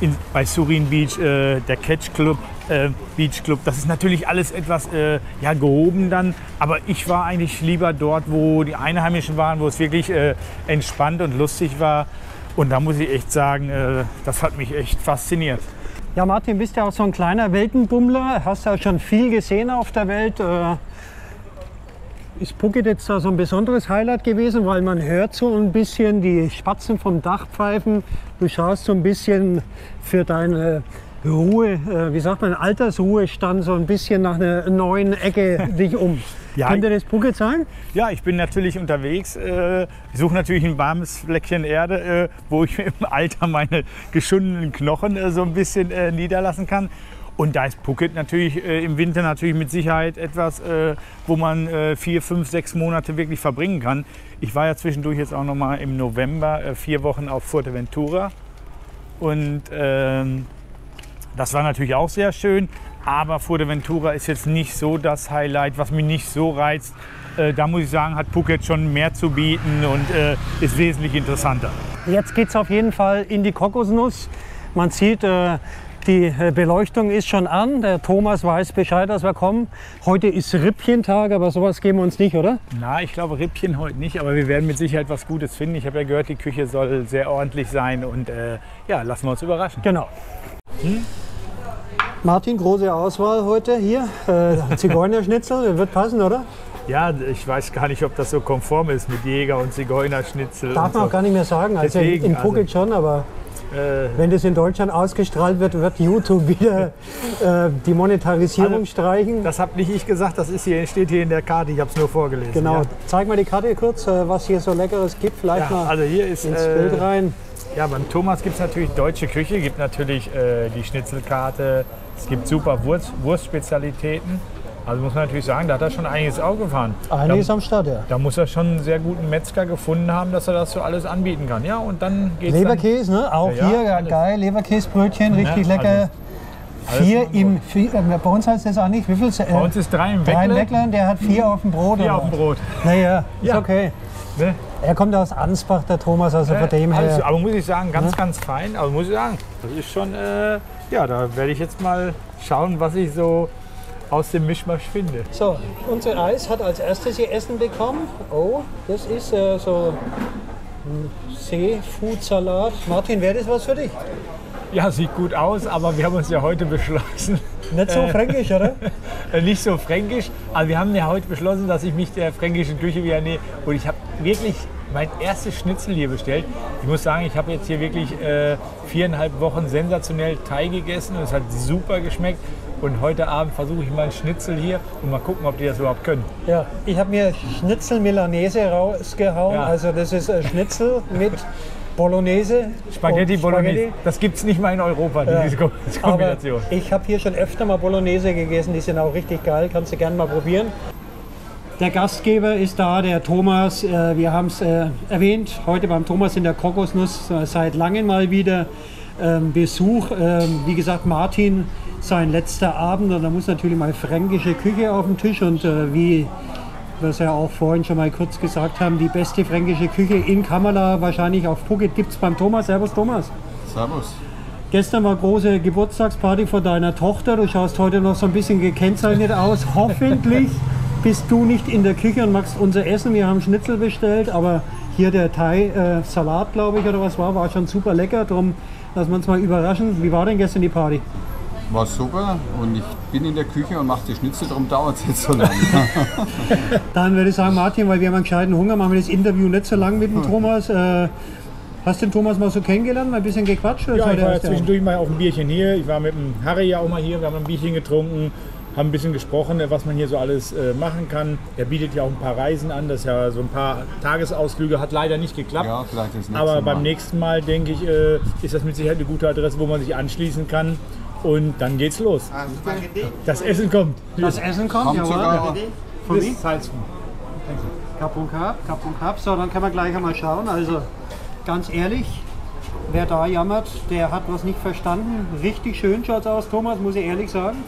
in, bei Surin Beach äh, der Catch Club. Äh, Beach Club. Das ist natürlich alles etwas äh, ja, gehoben dann, aber ich war eigentlich lieber dort, wo die Einheimischen waren, wo es wirklich äh, entspannt und lustig war. Und da muss ich echt sagen, äh, das hat mich echt fasziniert. Ja, Martin, bist ja auch so ein kleiner Weltenbummler. Hast ja schon viel gesehen auf der Welt. Ist Phuket jetzt da so ein besonderes Highlight gewesen, weil man hört so ein bisschen die Spatzen vom Dach pfeifen. Du schaust so ein bisschen für deine Ruhe, äh, wie sagt man, Altersruhestand so ein bisschen nach einer neuen Ecke dich um. Ja, Könnte das Phuket sein? Ja, ich bin natürlich unterwegs. Äh, ich suche natürlich ein warmes Fleckchen Erde, äh, wo ich im Alter meine geschundenen Knochen äh, so ein bisschen äh, niederlassen kann. Und da ist Phuket natürlich äh, im Winter natürlich mit Sicherheit etwas, äh, wo man äh, vier, fünf, sechs Monate wirklich verbringen kann. Ich war ja zwischendurch jetzt auch noch mal im November äh, vier Wochen auf Fuerteventura und ähm, das war natürlich auch sehr schön. Aber Fuerteventura ist jetzt nicht so das Highlight, was mich nicht so reizt. Äh, da muss ich sagen, hat Phuket schon mehr zu bieten und äh, ist wesentlich interessanter. Jetzt geht es auf jeden Fall in die Kokosnuss. Man sieht, äh, die äh, Beleuchtung ist schon an. Der Thomas weiß Bescheid, dass wir kommen. Heute ist Rippchentag, aber sowas geben wir uns nicht, oder? Na, ich glaube Rippchen heute nicht, aber wir werden mit Sicherheit was Gutes finden. Ich habe ja gehört, die Küche soll sehr ordentlich sein und äh, ja, lassen wir uns überraschen. Genau. Martin, große Auswahl heute hier. Äh, Zigeunerschnitzel, wird passen, oder? Ja, ich weiß gar nicht, ob das so konform ist mit Jäger und Zigeunerschnitzel. Darf und man so. auch gar nicht mehr sagen. Also Deswegen, in Phuket schon, aber Äh, wenn das in Deutschland ausgestrahlt wird, wird YouTube wieder äh, die Monetarisierung Also, streichen. das habe nicht ich gesagt, das ist hier, steht hier in der Karte, ich habe es nur vorgelesen. Genau. Ja. Zeig mal die Karte kurz, äh, was hier so Leckeres gibt. Vielleicht Ja, mal also hier ist ins äh, Bild rein. Ja, beim Thomas gibt es natürlich deutsche Küche, gibt natürlich äh, die Schnitzelkarte, es gibt super Wurst, Wurstspezialitäten. Also muss man natürlich sagen, da hat er schon einiges aufgefahren. Einiges da, am Start, ja. da muss er schon einen sehr guten Metzger gefunden haben, dass er das so alles anbieten kann. Ja, und dann geht's Leberkäse, ne? Auch Ja, hier, ja, geil. Leberkäsebrötchen, richtig Ja, lecker. also vier im, vier, äh, bei uns heißt das auch nicht, wie viel? Äh, Bei uns ist drei im drei im Weckle, Weckler und der hat vier auf dem Brot. vier auf dem? Brot. Naja, ist Ja. okay. Ne? Er kommt aus Ansbach, der Thomas, also von dem her. aber muss ich sagen, ganz, ganz fein. Aber muss ich sagen, das ist schon, äh, ja, da werde ich jetzt mal schauen, was ich so aus dem Mischmasch finde. So, unser Eis hat als erstes ihr Essen bekommen. Oh, das ist äh, so ein Seefood-Salat. Martin, wäre das was für dich? Ja, sieht gut aus, aber wir haben uns ja heute beschlossen, Nicht so fränkisch, oder? äh, nicht so fränkisch, aber wir haben ja heute beschlossen, dass ich mich der fränkischen Küche wieder nähe. Und ich habe wirklich mein erstes Schnitzel hier bestellt. Ich muss sagen, ich habe jetzt hier wirklich äh, viereinhalb Wochen sensationell Thai gegessen und es hat super geschmeckt. Und heute Abend versuche ich mal ein Schnitzel hier und mal gucken, ob die das überhaupt können. Ja, ich habe mir Schnitzel Milanese rausgehauen. Ja. Also das ist äh, Schnitzel mit Bolognese. Spaghetti und Bolognese, das gibt es nicht mal in Europa, Ja. diese Ko- Aber Kombination. ich habe hier schon öfter mal Bolognese gegessen, die sind auch richtig geil, kannst du gerne mal probieren. Der Gastgeber ist da, der Thomas. Äh, Wir haben es äh, erwähnt, heute beim Thomas in der Kokosnuss seit langem mal wieder ähm, Besuch. Ähm, Wie gesagt, Martin, sein letzter Abend und da muss natürlich mal fränkische Küche auf dem Tisch und äh, wie wir es ja auch vorhin schon mal kurz gesagt haben, die beste fränkische Küche in Kamala, wahrscheinlich auf Phuket, gibt es beim Thomas. Servus Thomas. Servus. Gestern war große Geburtstagsparty von deiner Tochter. Du schaust heute noch so ein bisschen gekennzeichnet aus. Hoffentlich bist du nicht in der Küche und magst unser Essen. Wir haben Schnitzel bestellt, aber hier der Thai-Salat, glaube ich, oder was war, war schon super lecker. Darum lassen wir uns mal überraschen. Wie war denn gestern die Party? War super und ich bin in der Küche und mache die Schnitzel, darum dauert es jetzt so lange. Dann würde ich sagen, Martin, weil wir haben einen gescheiten Hunger, machen wir das Interview nicht so lang mit dem Thomas. Äh, hast du den Thomas mal so kennengelernt, mal ein bisschen gequatscht? Ja, ich war ja zwischendurch mal auf ein Bierchen hier. Ich war mit dem Harry ja auch mal hier. Wir haben ein Bierchen getrunken, haben ein bisschen gesprochen, was man hier so alles äh, machen kann. Er bietet ja auch ein paar Reisen an. Das ist ja so ein paar Tagesausflüge. Hat leider nicht geklappt. ja, vielleicht das nächste Aber Mal. beim nächsten Mal, denke ich, äh, ist das mit Sicherheit eine gute Adresse, wo man sich anschließen kann. Und dann geht's los. Das Essen kommt. Das Essen kommt, Kommt jawohl. Von wie? Cup und Cup, Cup und Cup. So, dann können wir gleich einmal schauen. Also, ganz ehrlich, wer da jammert, der hat was nicht verstanden. Richtig schön schaut aus, Thomas, muss ich ehrlich sagen.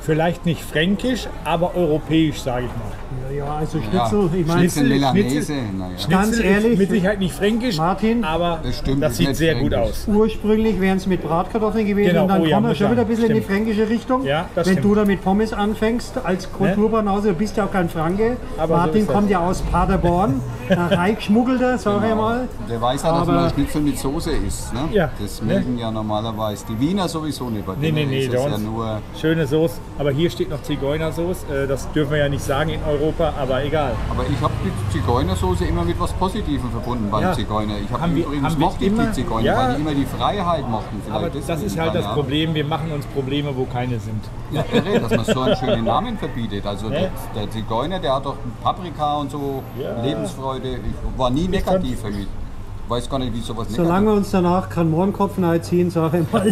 Vielleicht nicht fränkisch, aber europäisch, sage ich mal. Ja, also Ja, Schnitzel, ich meine, Schnitzel Milanese. Schnitzel. Naja. Ganz ehrlich, mit Sicherheit nicht fränkisch, Martin, aber Das stimmt, das sieht sehr gut fränkisch. aus. ursprünglich wären es mit Bratkartoffeln gewesen Genau, und dann oh ja, kommen wir schon wieder ein bisschen in die Stimmt. fränkische Richtung. Ja, das Wenn stimmt. du da mit Pommes anfängst, als Kulturbanause, du bist ja auch kein Franke. Aber so Martin das. kommt ja aus Paderborn, ein reich geschmuggelter, sag ich mal. Der weiß ja, dass Aber- man Schnitzel mit Soße isst. Ne? Ja. Das Ne? mögen ja normalerweise die Wiener sowieso nicht. Bei Nee, denen nee, nee, ist ja nur Schöne Soße, aber hier steht noch Zigeunersoße. Äh, Das dürfen wir ja nicht sagen in Europa, aber egal. Aber ich habe die Zigeunersoße immer mit was Positivem verbunden beim Ja. Zigeuner. Ich habe Haben wir- übrigens mochte ich immer- die Zigeuner, Ja. weil die immer die Freiheit mochten. Vielleicht Aber das ist halt das keine Problem, wir machen uns Probleme, wo keine sind. Ja, irre, dass man so einen schönen Namen verbietet. Also Ne? der, der Zigeuner, der hat doch Paprika und so, Ja. Lebensfreude. Ich war nie negativ damit. Ich weiß gar nicht, wie sowas Solange negativ uns danach kein Mohrenkopf ziehen, sage ich mal,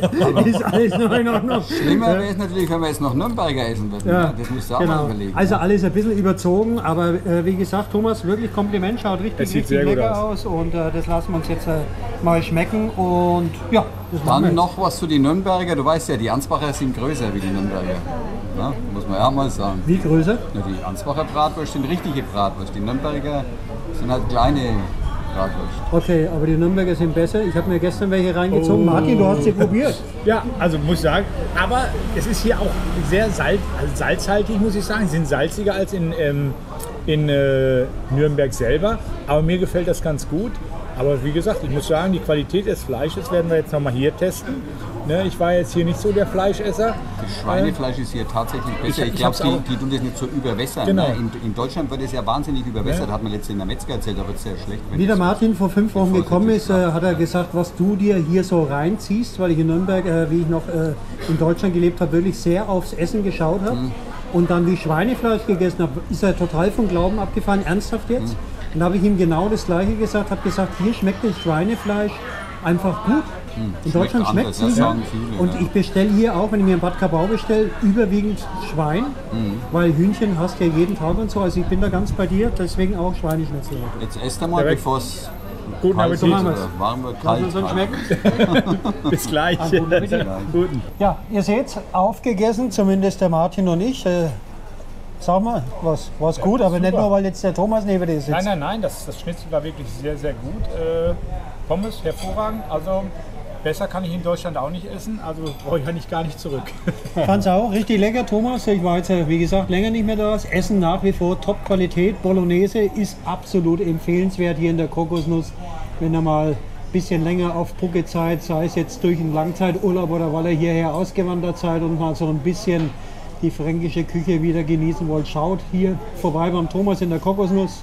ist alles noch in Ordnung. Schlimmer wäre es natürlich, wenn wir jetzt noch Nürnberger essen würden. Ja, das musst du auch mal genau. überlegen. Also alles ein bisschen überzogen, aber äh, wie gesagt, Thomas, wirklich Kompliment, schaut richtig, Es sieht richtig sehr gut lecker aus. und äh, das lassen wir uns jetzt äh, mal schmecken und ja, wir Dann noch was zu den Nürnberger. Du weißt ja, die Ansbacher sind größer wie die Nürnberger. Ja, muss man ja mal sagen. Wie größer? Ja, die Ansbacher Bratwurst sind richtige Bratwurst. Die Nürnberger sind halt kleine Bratwurst. Okay, aber die Nürnberger sind besser. Ich habe mir gestern welche reingezogen. Martin, du hast sie probiert. Ja, also muss ich sagen, aber es ist hier auch sehr salz, also salzhaltig, muss ich sagen. Sie sind salziger als in, ähm, in äh, Nürnberg selber, aber mir gefällt das ganz gut. Aber wie gesagt, ich muss sagen, die Qualität des Fleisches werden wir jetzt nochmal hier testen. Ne, ich war jetzt hier nicht so der Fleischesser. Das Schweinefleisch ist hier tatsächlich besser. Ich- Ich, ich glaube, die, die tun das nicht so überwässern. Genau. Ne? In, in Deutschland wird es ja wahnsinnig überwässert, hat man letztens in der Metzger erzählt, da wird es sehr schlecht. Wie der Martin vor fünf Wochen gekommen ist, äh, hat er gesagt, was du dir hier so reinziehst, weil ich in Nürnberg, äh, wie ich noch äh, in Deutschland gelebt habe, wirklich sehr aufs Essen geschaut habe. Und dann wie Schweinefleisch gegessen habe, ist er total vom Glauben abgefallen, ernsthaft jetzt. Und da habe ich ihm genau das Gleiche gesagt, habe gesagt, hier schmeckt das Schweinefleisch einfach gut. In Deutschland schmeckt es nicht. viele, Und ja. ich bestelle hier auch, wenn ich mir in Bad Kabau bestelle, überwiegend Schwein, weil Hühnchen hast du ja jeden Tag und so. Also ich bin da ganz bei dir, deswegen auch Schweineschnitzel. Jetzt esst er mal, Direkt. bevor es Guten kalt Appetit. wird machen warm wird, Lass kalt uns uns schmecken. Bis gleich. guten Appetit. Guten. Ja, ihr seht, aufgegessen, zumindest der Martin und ich. Äh, sag mal, was war's gut, aber nicht super. nur, weil jetzt der Thomas neben dir sitzt. Nein, nein, nein, das, das Schnitzel war wirklich sehr, sehr gut. Äh, Pommes, hervorragend. Also besser kann ich in Deutschland auch nicht essen, also brauche ich eigentlich gar nicht zurück. Fand's auch richtig lecker, Thomas. Ich war jetzt, wie gesagt, länger nicht mehr da. Das Essen nach wie vor Top-Qualität. Bolognese ist absolut empfehlenswert hier in der Kokosnuss, wenn er mal ein bisschen länger auf Phuket seid, sei es jetzt durch einen Langzeiturlaub oder weil er hierher ausgewandert seid und mal so ein bisschen die fränkische Küche wieder genießen wollt. Schaut hier vorbei beim Thomas in der Kokosnuss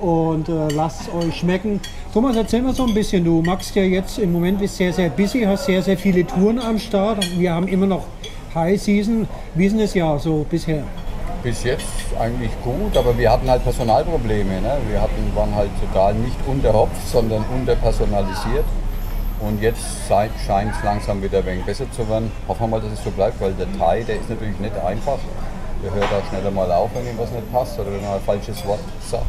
und äh, lasst es euch schmecken. Thomas, erzähl mal so ein bisschen. Du magst ja jetzt im Moment bist sehr, sehr busy, hast sehr, sehr viele Touren am Start. Wir haben immer noch High Season. Wie ist denn das Jahr so bisher? Bis jetzt eigentlich gut, aber wir hatten halt Personalprobleme. Ne? Wir hatten, waren halt total nicht unterhopft, sondern unterpersonalisiert. Und jetzt scheint es langsam wieder ein wenig besser zu werden. Hoffen wir mal, dass es so bleibt, weil der Thai, der ist natürlich nicht einfach. Der hört auch schneller mal auf, wenn ihm was nicht passt oder wenn er ein falsches Wort sagt.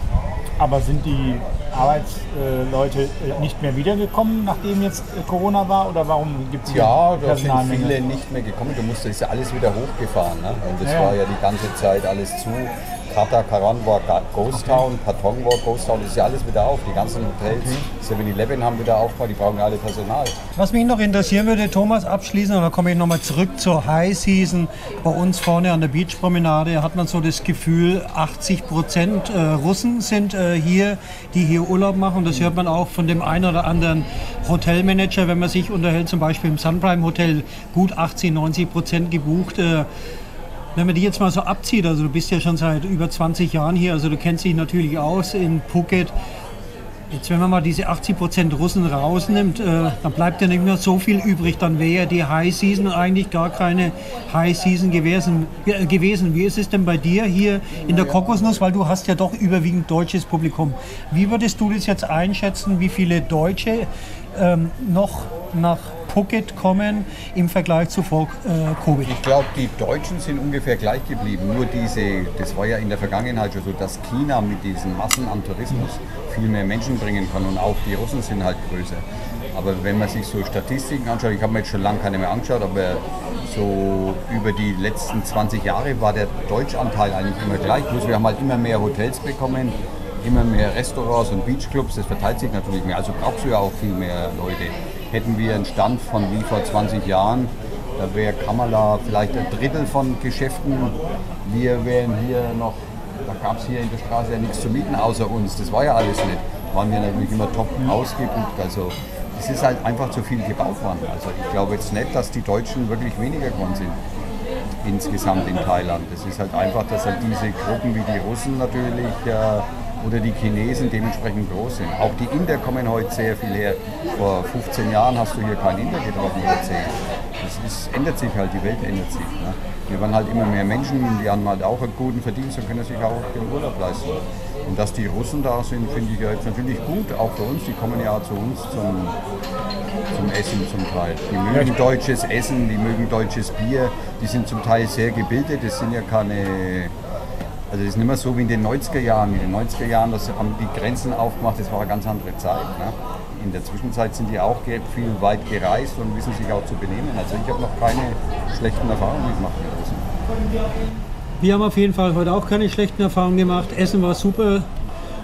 Aber sind die Arbeitsleute nicht mehr wiedergekommen, nachdem jetzt äh, Corona war? Oder warum gibt es Ja, da sind viele nicht mehr gekommen. Du ist ja alles wieder hochgefahren. Ne? Und das Ja. war ja die ganze Zeit alles zu. Kata Karan war Ghost Town, Patong war Ghost Town, das ist ja alles wieder auf. Die ganzen Hotels, 7-Eleven haben wieder aufgemacht, die brauchen ja alle Personal. Was mich noch interessieren würde, Thomas, abschließend, und dann komme ich nochmal zurück zur High Season. Bei uns vorne an der Beachpromenade hat man so das Gefühl, 80 Prozent äh, Russen sind äh, hier, die hier Urlaub machen. Das hört man auch von dem einen oder anderen Hotelmanager, wenn man sich unterhält, zum Beispiel im Sunprime Hotel, gut 80, 90 Prozent gebucht. Äh, wenn man die jetzt mal so abzieht, also du bist ja schon seit über 20 Jahren hier, also du kennst dich natürlich aus in Phuket. Jetzt, wenn man mal diese 80% Russen rausnimmt, äh, dann bleibt ja nicht mehr so viel übrig. Dann wäre ja die High Season eigentlich gar keine High Season gewesen. äh, gewesen. Wie ist es denn bei dir hier in der Kokosnuss? Weil du hast ja doch überwiegend deutsches Publikum. Wie würdest du das jetzt einschätzen, wie viele Deutsche ähm, noch nach Phuket kommen im Vergleich zu vor äh, Covid? Ich glaube, die Deutschen sind ungefähr gleich geblieben. Nur diese, das war ja in der Vergangenheit schon so, dass China mit diesen Massen an Tourismus viel mehr Menschen bringen kann und auch die Russen sind halt größer. Aber wenn man sich so Statistiken anschaut, ich habe mir jetzt schon lange keine mehr angeschaut, aber so über die letzten 20 Jahre war der Deutschanteil eigentlich immer gleich. Bloß wir haben halt immer mehr Hotels bekommen, immer mehr Restaurants und Beachclubs. Das verteilt sich natürlich mehr. Also brauchst du ja auch viel mehr Leute. Hätten wir einen Stand von wie vor 20 Jahren, da wäre Kamala vielleicht ein Drittel von Geschäften. Wir wären hier noch, da gab es hier in der Straße ja nichts zu mieten außer uns. Das war ja alles nicht. Waren wir natürlich immer top ausgebucht. Also es ist halt einfach zu viel gebaut worden. Also ich glaube jetzt nicht, dass die Deutschen wirklich weniger geworden sind insgesamt in Thailand. Es ist halt einfach, dass halt diese Gruppen wie die Russen natürlich äh, oder die Chinesen dementsprechend groß sind. Auch die Inder kommen heute sehr viel her. Vor 15 Jahren hast du hier keinen Inder getroffen oder 10. Das ist, ändert sich halt, die Welt ändert sich. Ne? Wir waren halt immer mehr Menschen, die haben halt auch einen guten Verdienst und können sich auch den Urlaub leisten. Und dass die Russen da sind, finde ich ja jetzt natürlich gut, auch für uns. Die kommen ja zu uns zum, zum Essen zum Teil. Die mögen deutsches Essen, die mögen deutsches Bier, die sind zum Teil sehr gebildet. Das sind ja keine. Also das ist nicht mehr so wie in den 90er Jahren. In den 90er Jahren das haben die Grenzen aufgemacht, das war eine ganz andere Zeit. Ne? In der Zwischenzeit sind die auch viel weit gereist und wissen sich auch zu benehmen. Also ich habe noch keine schlechten Erfahrungen gemacht mit Russen. Wir haben auf jeden Fall heute auch keine schlechten Erfahrungen gemacht. Essen war super.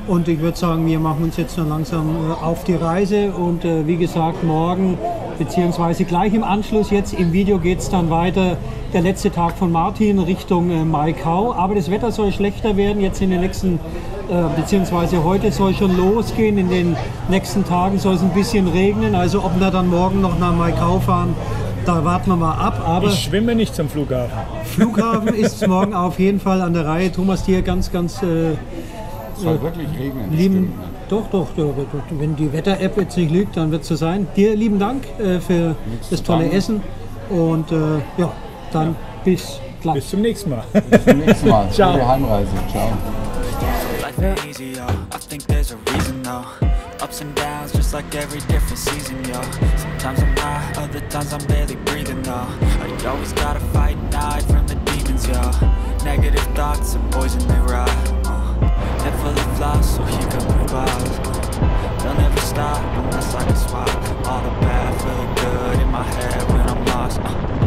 Und ich würde sagen, wir machen uns jetzt noch langsam äh, auf die Reise. Und äh, wie gesagt, morgen, beziehungsweise gleich im Anschluss jetzt im Video geht es dann weiter. Der letzte Tag von Martin Richtung äh, Maikau. Aber das Wetter soll schlechter werden jetzt in den nächsten, äh, beziehungsweise heute soll schon losgehen. In den nächsten Tagen soll es ein bisschen regnen. Also ob wir dann morgen noch nach Maikau fahren, da warten wir mal ab. Aber Ich schwimme nicht zum Flughafen. Flughafen ist morgen auf jeden Fall an der Reihe. Thomas, dir ganz, ganz äh, Es soll wirklich regnen. das lieben. Doch, doch, doch, wenn die Wetter-App jetzt nicht lügt, dann wird es so sein. Dir lieben Dank äh, für das zu tolle. Essen und äh, ja, dann bis gleich. Bis zum nächsten Mal. Bis zum nächsten Mal. Ciao. Gute Heimreise. Ciao. Life ain't easy, yo. I think there's a reason, though. Ups and downs, just like every different season, yo. Sometimes I'm high, other times I'm barely breathing, though. I always gotta fight and hide from the demons, yo. Negative thoughts are poison, they rot. Uh, head full of flies, so here come the clouds. They'll never stop unless I can swap all the bad for the good in my head when I'm lost. Uh,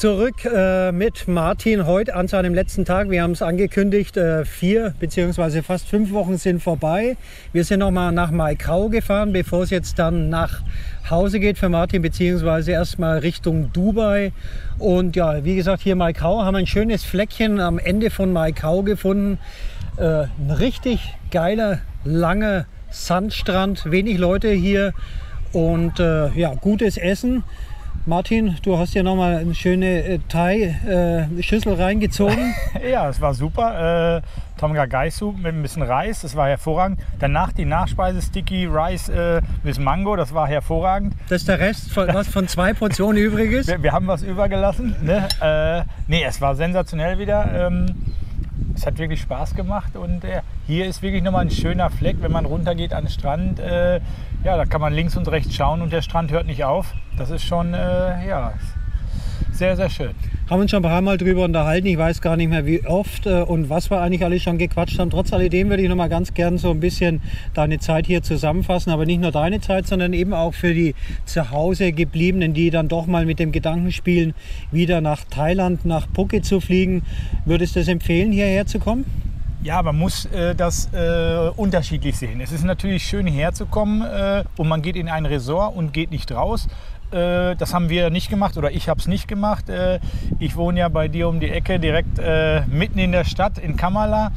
Zurück äh, mit Martin heute an seinem letzten Tag. Wir haben es angekündigt, äh, vier beziehungsweise fast fünf Wochen sind vorbei. Wir sind nochmal nach Maikau gefahren, bevor es jetzt dann nach Hause geht für Martin, beziehungsweise erstmal Richtung Dubai. Und ja, wie gesagt, hier Maikau haben ein schönes Fleckchen am Ende von Maikau gefunden. Äh, ein richtig geiler, langer Sandstrand, wenig Leute hier und äh, ja, gutes Essen. Martin, du hast ja nochmal eine schöne äh, Thai-Schüssel reingezogen. Ja, es war super. Äh, Tom Gai Soup mit ein bisschen Reis, das war hervorragend. Danach die Nachspeise Sticky Rice äh, mit Mango, das war hervorragend. Das ist der Rest, von, was von zwei Portionen übrig ist. Wir, wir haben was übergelassen. Ne? Äh, nee, es war sensationell wieder. Ähm, es hat wirklich Spaß gemacht und äh, hier ist wirklich nochmal ein schöner Fleck, wenn man runtergeht an den Strand. Äh, ja, da kann man links und rechts schauen und der Strand hört nicht auf. Das ist schon äh, ja, sehr, sehr schön. Haben uns schon ein paar Mal drüber unterhalten. Ich weiß gar nicht mehr, wie oft äh, und was wir eigentlich alles schon gequatscht haben. Trotz alledem würde ich noch mal ganz gern so ein bisschen deine Zeit hier zusammenfassen. Aber nicht nur deine Zeit, sondern eben auch für die zu Hause gebliebenen, die dann doch mal mit dem Gedanken spielen, wieder nach Thailand, nach Phuket zu fliegen. Würdest du es empfehlen, hierher zu kommen? Ja, man muss äh, das äh, unterschiedlich sehen. Es ist natürlich schön hierher zu kommen äh, und man geht in ein Resort und geht nicht raus. Äh, das haben wir nicht gemacht oder ich habe es nicht gemacht. Äh, ich wohne ja bei dir um die Ecke, direkt äh, mitten in der Stadt in Kamala.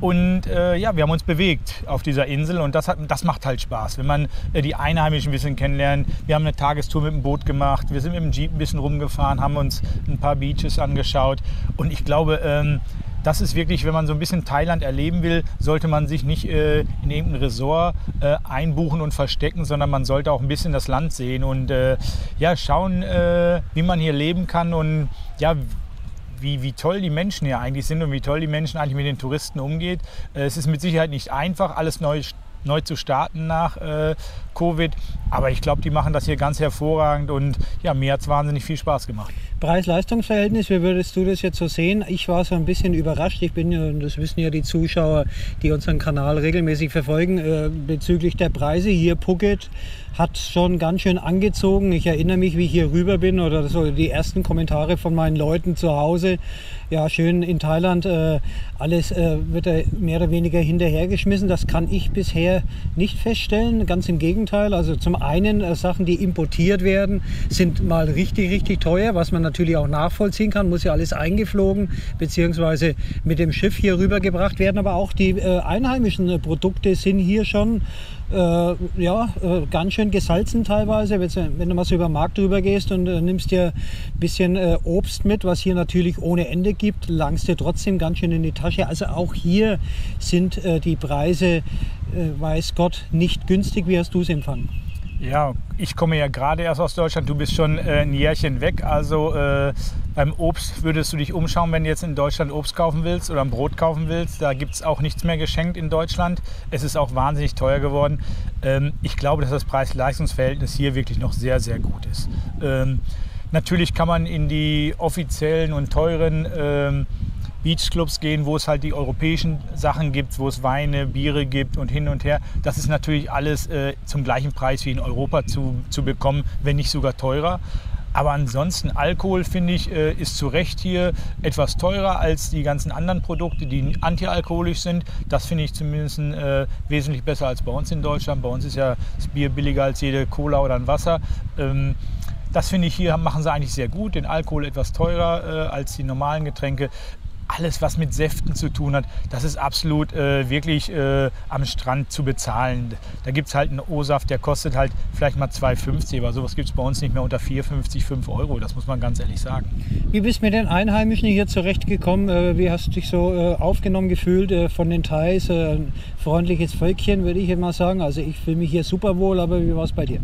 Und äh, ja, wir haben uns bewegt auf dieser Insel und das, hat, das macht halt Spaß, wenn man äh, die Einheimischen ein bisschen kennenlernt. Wir haben eine Tagestour mit dem Boot gemacht, wir sind mit dem Jeep ein bisschen rumgefahren, haben uns ein paar Beaches angeschaut und ich glaube, ähm, das ist wirklich, wenn man so ein bisschen Thailand erleben will, sollte man sich nicht äh, in irgendein Resort äh, einbuchen und verstecken, sondern man sollte auch ein bisschen das Land sehen und äh, ja, schauen, äh, wie man hier leben kann und ja, wie, wie toll die Menschen hier eigentlich sind und wie toll die Menschen eigentlich mit den Touristen umgeht. Äh, Es ist mit Sicherheit nicht einfach, alles neu, neu zu starten nach äh, Covid, aber ich glaube, die machen das hier ganz hervorragend und ja, mir hat es wahnsinnig viel Spaß gemacht. Preis-Leistungs-Verhältnis, wie würdest du das jetzt so sehen? Ich war so ein bisschen überrascht. Ich bin ja, und das wissen ja die Zuschauer, die unseren Kanal regelmäßig verfolgen, äh, bezüglich der Preise. Hier Phuket hat schon ganz schön angezogen. Ich erinnere mich, wie ich hier rüber bin oder so die ersten Kommentare von meinen Leuten zu Hause. Ja, schön in Thailand, äh, alles äh, wird da mehr oder weniger hinterhergeschmissen. Das kann ich bisher nicht feststellen. Ganz im Gegenteil. Also zum einen äh, Sachen, die importiert werden, sind mal richtig, richtig teuer, was man natürlich auch nachvollziehen kann. Muss ja alles eingeflogen bzw. mit dem Schiff hier rübergebracht werden. Aber auch die äh, einheimischen äh, Produkte sind hier schon äh, ja, äh, ganz schön gesalzen teilweise. Wenn, du- mal so über den Markt drüber gehst und äh, nimmst dir ein bisschen äh, Obst mit, was hier natürlich ohne Ende gibt, langst dir trotzdem ganz schön in die Tasche. Also auch hier sind äh, die Preise, äh, weiß Gott, nicht günstig. Wie hast du es empfangen? Ja, ich komme ja gerade erst aus Deutschland, du bist schon äh, ein Jährchen weg. Also äh, beim Obst würdest du dich umschauen, wenn du jetzt in Deutschland Obst kaufen willst oder ein Brot kaufen willst. Da gibt es auch nichts mehr geschenkt in Deutschland. Es ist auch wahnsinnig teuer geworden. Ähm, ich glaube, dass das Preis-Leistungs-Verhältnis hier wirklich noch sehr, sehr gut ist. Ähm, natürlich kann man in die offiziellen und teuren ähm, Beachclubs gehen, wo es halt die europäischen Sachen gibt, wo es Weine, Biere gibt und hin und her. Das ist natürlich alles äh, zum gleichen Preis wie in Europa zu, zu bekommen, wenn nicht sogar teurer. Aber ansonsten Alkohol, finde ich, äh, ist zu Recht hier etwas teurer als die ganzen anderen Produkte, die antialkoholisch sind. Das finde ich zumindest äh, wesentlich besser als bei uns in Deutschland. Bei uns ist ja das Bier billiger als jede Cola oder ein Wasser. Ähm, das finde ich hier, machen sie eigentlich sehr gut. Den Alkohol etwas teurer äh, als die normalen Getränke. Alles, was mit Säften zu tun hat, das ist absolut äh, wirklich äh, am Strand zu bezahlen. Da gibt es halt einen O-Saft, der kostet halt vielleicht mal 2,50, aber sowas gibt es bei uns nicht mehr unter 4,50, 5 Euro. Das muss man ganz ehrlich sagen. Wie bist du mit den Einheimischen hier zurechtgekommen? Äh, Wie hast du dich so äh, aufgenommen gefühlt äh, von den Thais? Äh, Ein freundliches Völkchen, würde ich mal sagen. Also ich fühle mich hier super wohl, aber wie war es bei dir?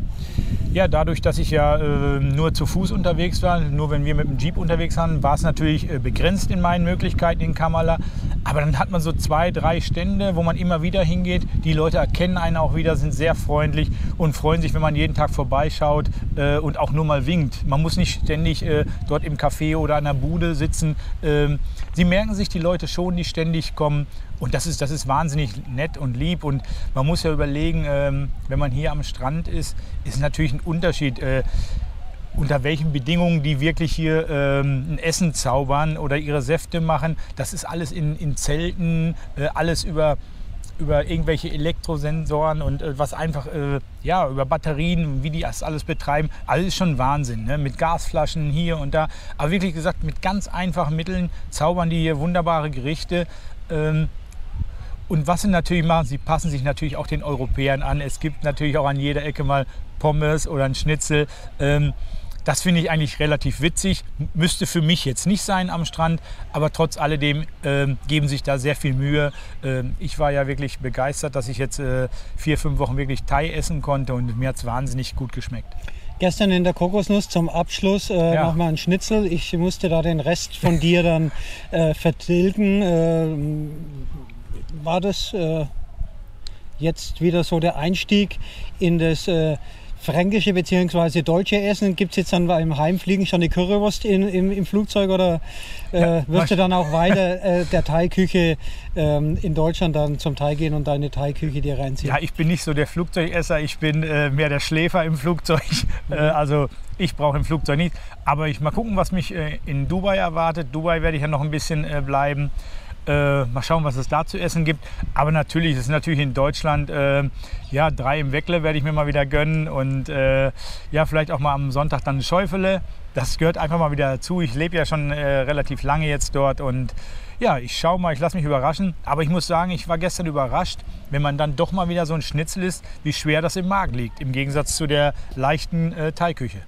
Ja, dadurch, dass ich ja nur zu Fuß unterwegs war, nur wenn wir mit dem Jeep unterwegs waren, war es natürlich begrenzt in meinen Möglichkeiten in Kamala. Aber dann hat man so zwei, drei Stände, wo man immer wieder hingeht. Die Leute erkennen einen auch wieder, sind sehr freundlich und freuen sich, wenn man jeden Tag vorbeischaut äh, und auch nur mal winkt. Man muss nicht ständig äh, dort im Café oder an der Bude sitzen. Ähm, sie merken sich die Leute schon, die ständig kommen. Und das ist, das ist wahnsinnig nett und lieb. Und man muss ja überlegen, ähm, wenn man hier am Strand ist, ist natürlich ein Unterschied. Äh, unter welchen Bedingungen die wirklich hier ähm, ein Essen zaubern oder ihre Säfte machen. Das ist alles in, in Zelten, äh, alles über, über irgendwelche Elektrosensoren und äh, was einfach, äh, ja, über Batterien, wie die das alles betreiben. Alles schon Wahnsinn, ne? mit Gasflaschen hier und da. Aber wirklich gesagt, mit ganz einfachen Mitteln zaubern die hier wunderbare Gerichte. Ähm, und was sie natürlich machen, sie passen sich natürlich auch den Europäern an. Es gibt natürlich auch an jeder Ecke mal Pommes oder ein Schnitzel. Ähm, das finde ich eigentlich relativ witzig. Müsste für mich jetzt nicht sein am Strand, aber trotz alledem ähm, geben sich da sehr viel Mühe. Ähm, ich war ja wirklich begeistert, dass ich jetzt äh, vier, fünf Wochen wirklich Thai essen konnte und mir hat es wahnsinnig gut geschmeckt. Gestern in der Kokosnuss zum Abschluss äh, Ja. nochmal ein Schnitzel. Ich musste da den Rest von dir dann äh, vertilgen. Äh, war das äh, jetzt wieder so der Einstieg in das äh, fränkische bzw. deutsche Essen? Gibt es jetzt dann beim Heimfliegen schon die Currywurst in, im, im Flugzeug oder äh, Ja, wirst du dann auch weiter äh, der Thai-Küche ähm, in Deutschland dann zum Thai gehen und deine Thai-Küche dir reinziehen? Ja, ich bin nicht so der Flugzeugesser, ich bin äh, mehr der Schläfer im Flugzeug. Äh, also ich brauche im Flugzeug nicht. Aber ich mal gucken, was mich äh, in Dubai erwartet. Dubai werde ich ja noch ein bisschen äh, bleiben. Äh, mal schauen, was es da zu essen gibt. Aber natürlich, es ist natürlich in Deutschland, äh, ja, drei im Weckle werde ich mir mal wieder gönnen. Und äh, ja, vielleicht auch mal am Sonntag dann ein Schäufele. Das gehört einfach mal wieder dazu. Ich lebe ja schon äh, relativ lange jetzt dort und ja, ich schaue mal, ich lasse mich überraschen. Aber ich muss sagen, ich war gestern überrascht, wenn man dann doch mal wieder so ein Schnitzel isst, wie schwer das im Magen liegt, im Gegensatz zu der leichten äh, Thai-Küche.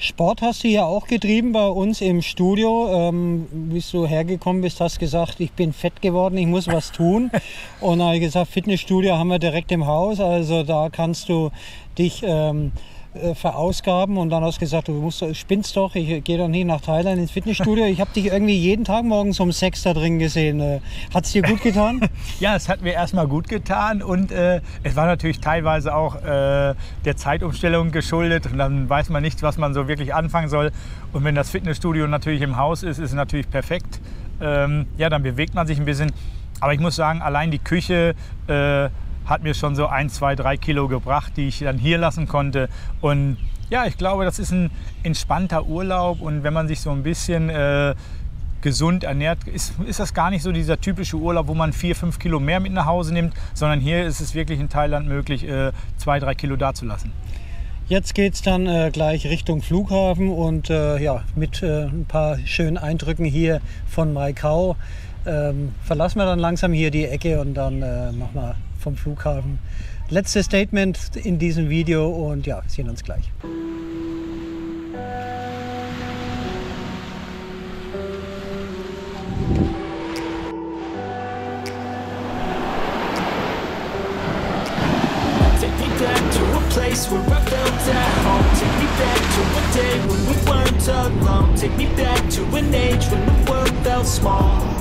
Sport hast du ja auch getrieben bei uns im Studio. Ähm, wie du hergekommen bist, hast gesagt, ich bin fett geworden, ich muss was tun. Und dann habe ich gesagt, Fitnessstudio haben wir direkt im Haus, also da kannst du dich ähm, äh, verausgaben. Und dann hast du gesagt, du musst, spinnst doch, ich gehe dann hin nach Thailand ins Fitnessstudio. Ich habe dich irgendwie jeden Tag morgens um sechs da drin gesehen. Äh, Hat es dir gut getan? Ja, es hat mir erstmal gut getan und äh, es war natürlich teilweise auch äh, der Zeitumstellung geschuldet und dann weiß man nicht, was man so wirklich anfangen soll. Und wenn das Fitnessstudio natürlich im Haus ist, ist es natürlich perfekt. Ähm, ja, dann bewegt man sich ein bisschen. Aber ich muss sagen, allein die Küche äh, hat mir schon so ein, zwei, drei Kilo gebracht, die ich dann hier lassen konnte. Und ja, ich glaube, das ist ein entspannter Urlaub und wenn man sich so ein bisschen äh, gesund ernährt, ist, ist das gar nicht so dieser typische Urlaub, wo man vier, fünf Kilo mehr mit nach Hause nimmt, sondern hier ist es wirklich in Thailand möglich, äh, zwei, drei Kilo dazulassen. Jetzt geht es dann äh, gleich Richtung Flughafen und äh, ja, mit äh, ein paar schönen Eindrücken hier von Maikau ähm, verlassen wir dann langsam hier die Ecke und dann äh, wir vom Flughafen letztes Statement in diesem Video und ja, sehen uns gleich. Place where I felt at home. Take me back to a day when we weren't alone. Take me back to an age when the world felt small.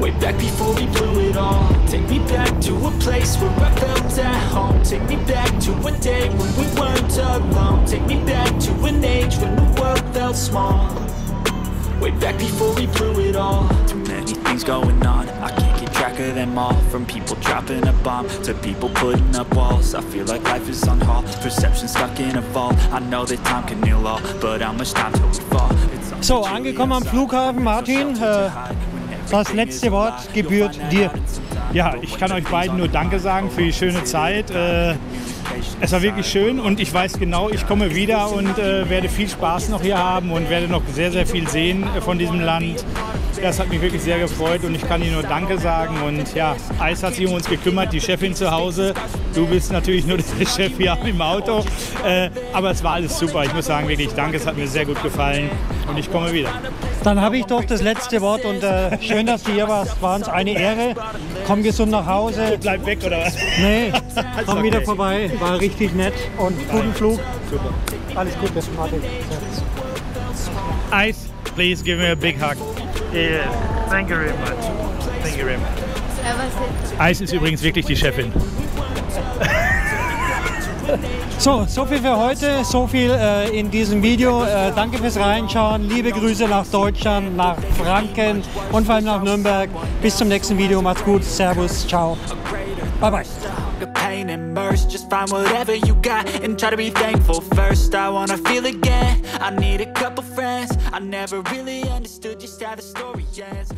Way back before we blew it all. Take me back to a place where I felt at home. Take me back to a day when we weren't alone. Take me back to an age when the world felt small. Way back before we blew it all. Too many things going on. I can't keep track of them all. From people dropping a bomb to people putting up walls. I feel like life is on hold. Perception stuck in a vault. I know that time can heal all, but how much time till we fall? It's So, until angekommen am we Flughafen, Martin. Äh, das letzte Wort gebührt dir. Ja, ich kann euch beiden nur Danke sagen für die schöne Zeit. Äh, es war wirklich schön und ich weiß genau, ich komme wieder und äh, werde viel Spaß noch hier haben und werde noch sehr, sehr viel sehen äh, von diesem Land. Das hat mich wirklich sehr gefreut und ich kann Ihnen nur Danke sagen. Und ja, Eis hat sich um uns gekümmert, die Chefin zu Hause. Du bist natürlich nur der Chef hier im Auto. Aber es war alles super. Ich muss sagen, wirklich Danke, es hat mir sehr gut gefallen und ich komme wieder. Dann habe ich doch das letzte Wort und äh, schön, dass du hier warst. War uns eine Ehre. Komm gesund nach Hause. Bleib weg oder was? Nee, komm okay. wieder vorbei. War richtig nett und guten Flug. Super. Alles Gute, Martin. Ice, please give me a big hug. Yeah, thank you very much. Thank you very much. Ice ist übrigens wirklich die Chefin. So, so viel für heute, so viel äh, in diesem Video. Äh, danke fürs Reinschauen. Liebe Grüße nach Deutschland, nach Franken und vor allem nach Nürnberg. Bis zum nächsten Video. Macht's gut. Servus. Ciao. Bye bye. Pain immersed, just find whatever you got and try to be thankful first. I wanna feel again. I need a couple friends. I never really understood just how the story ends.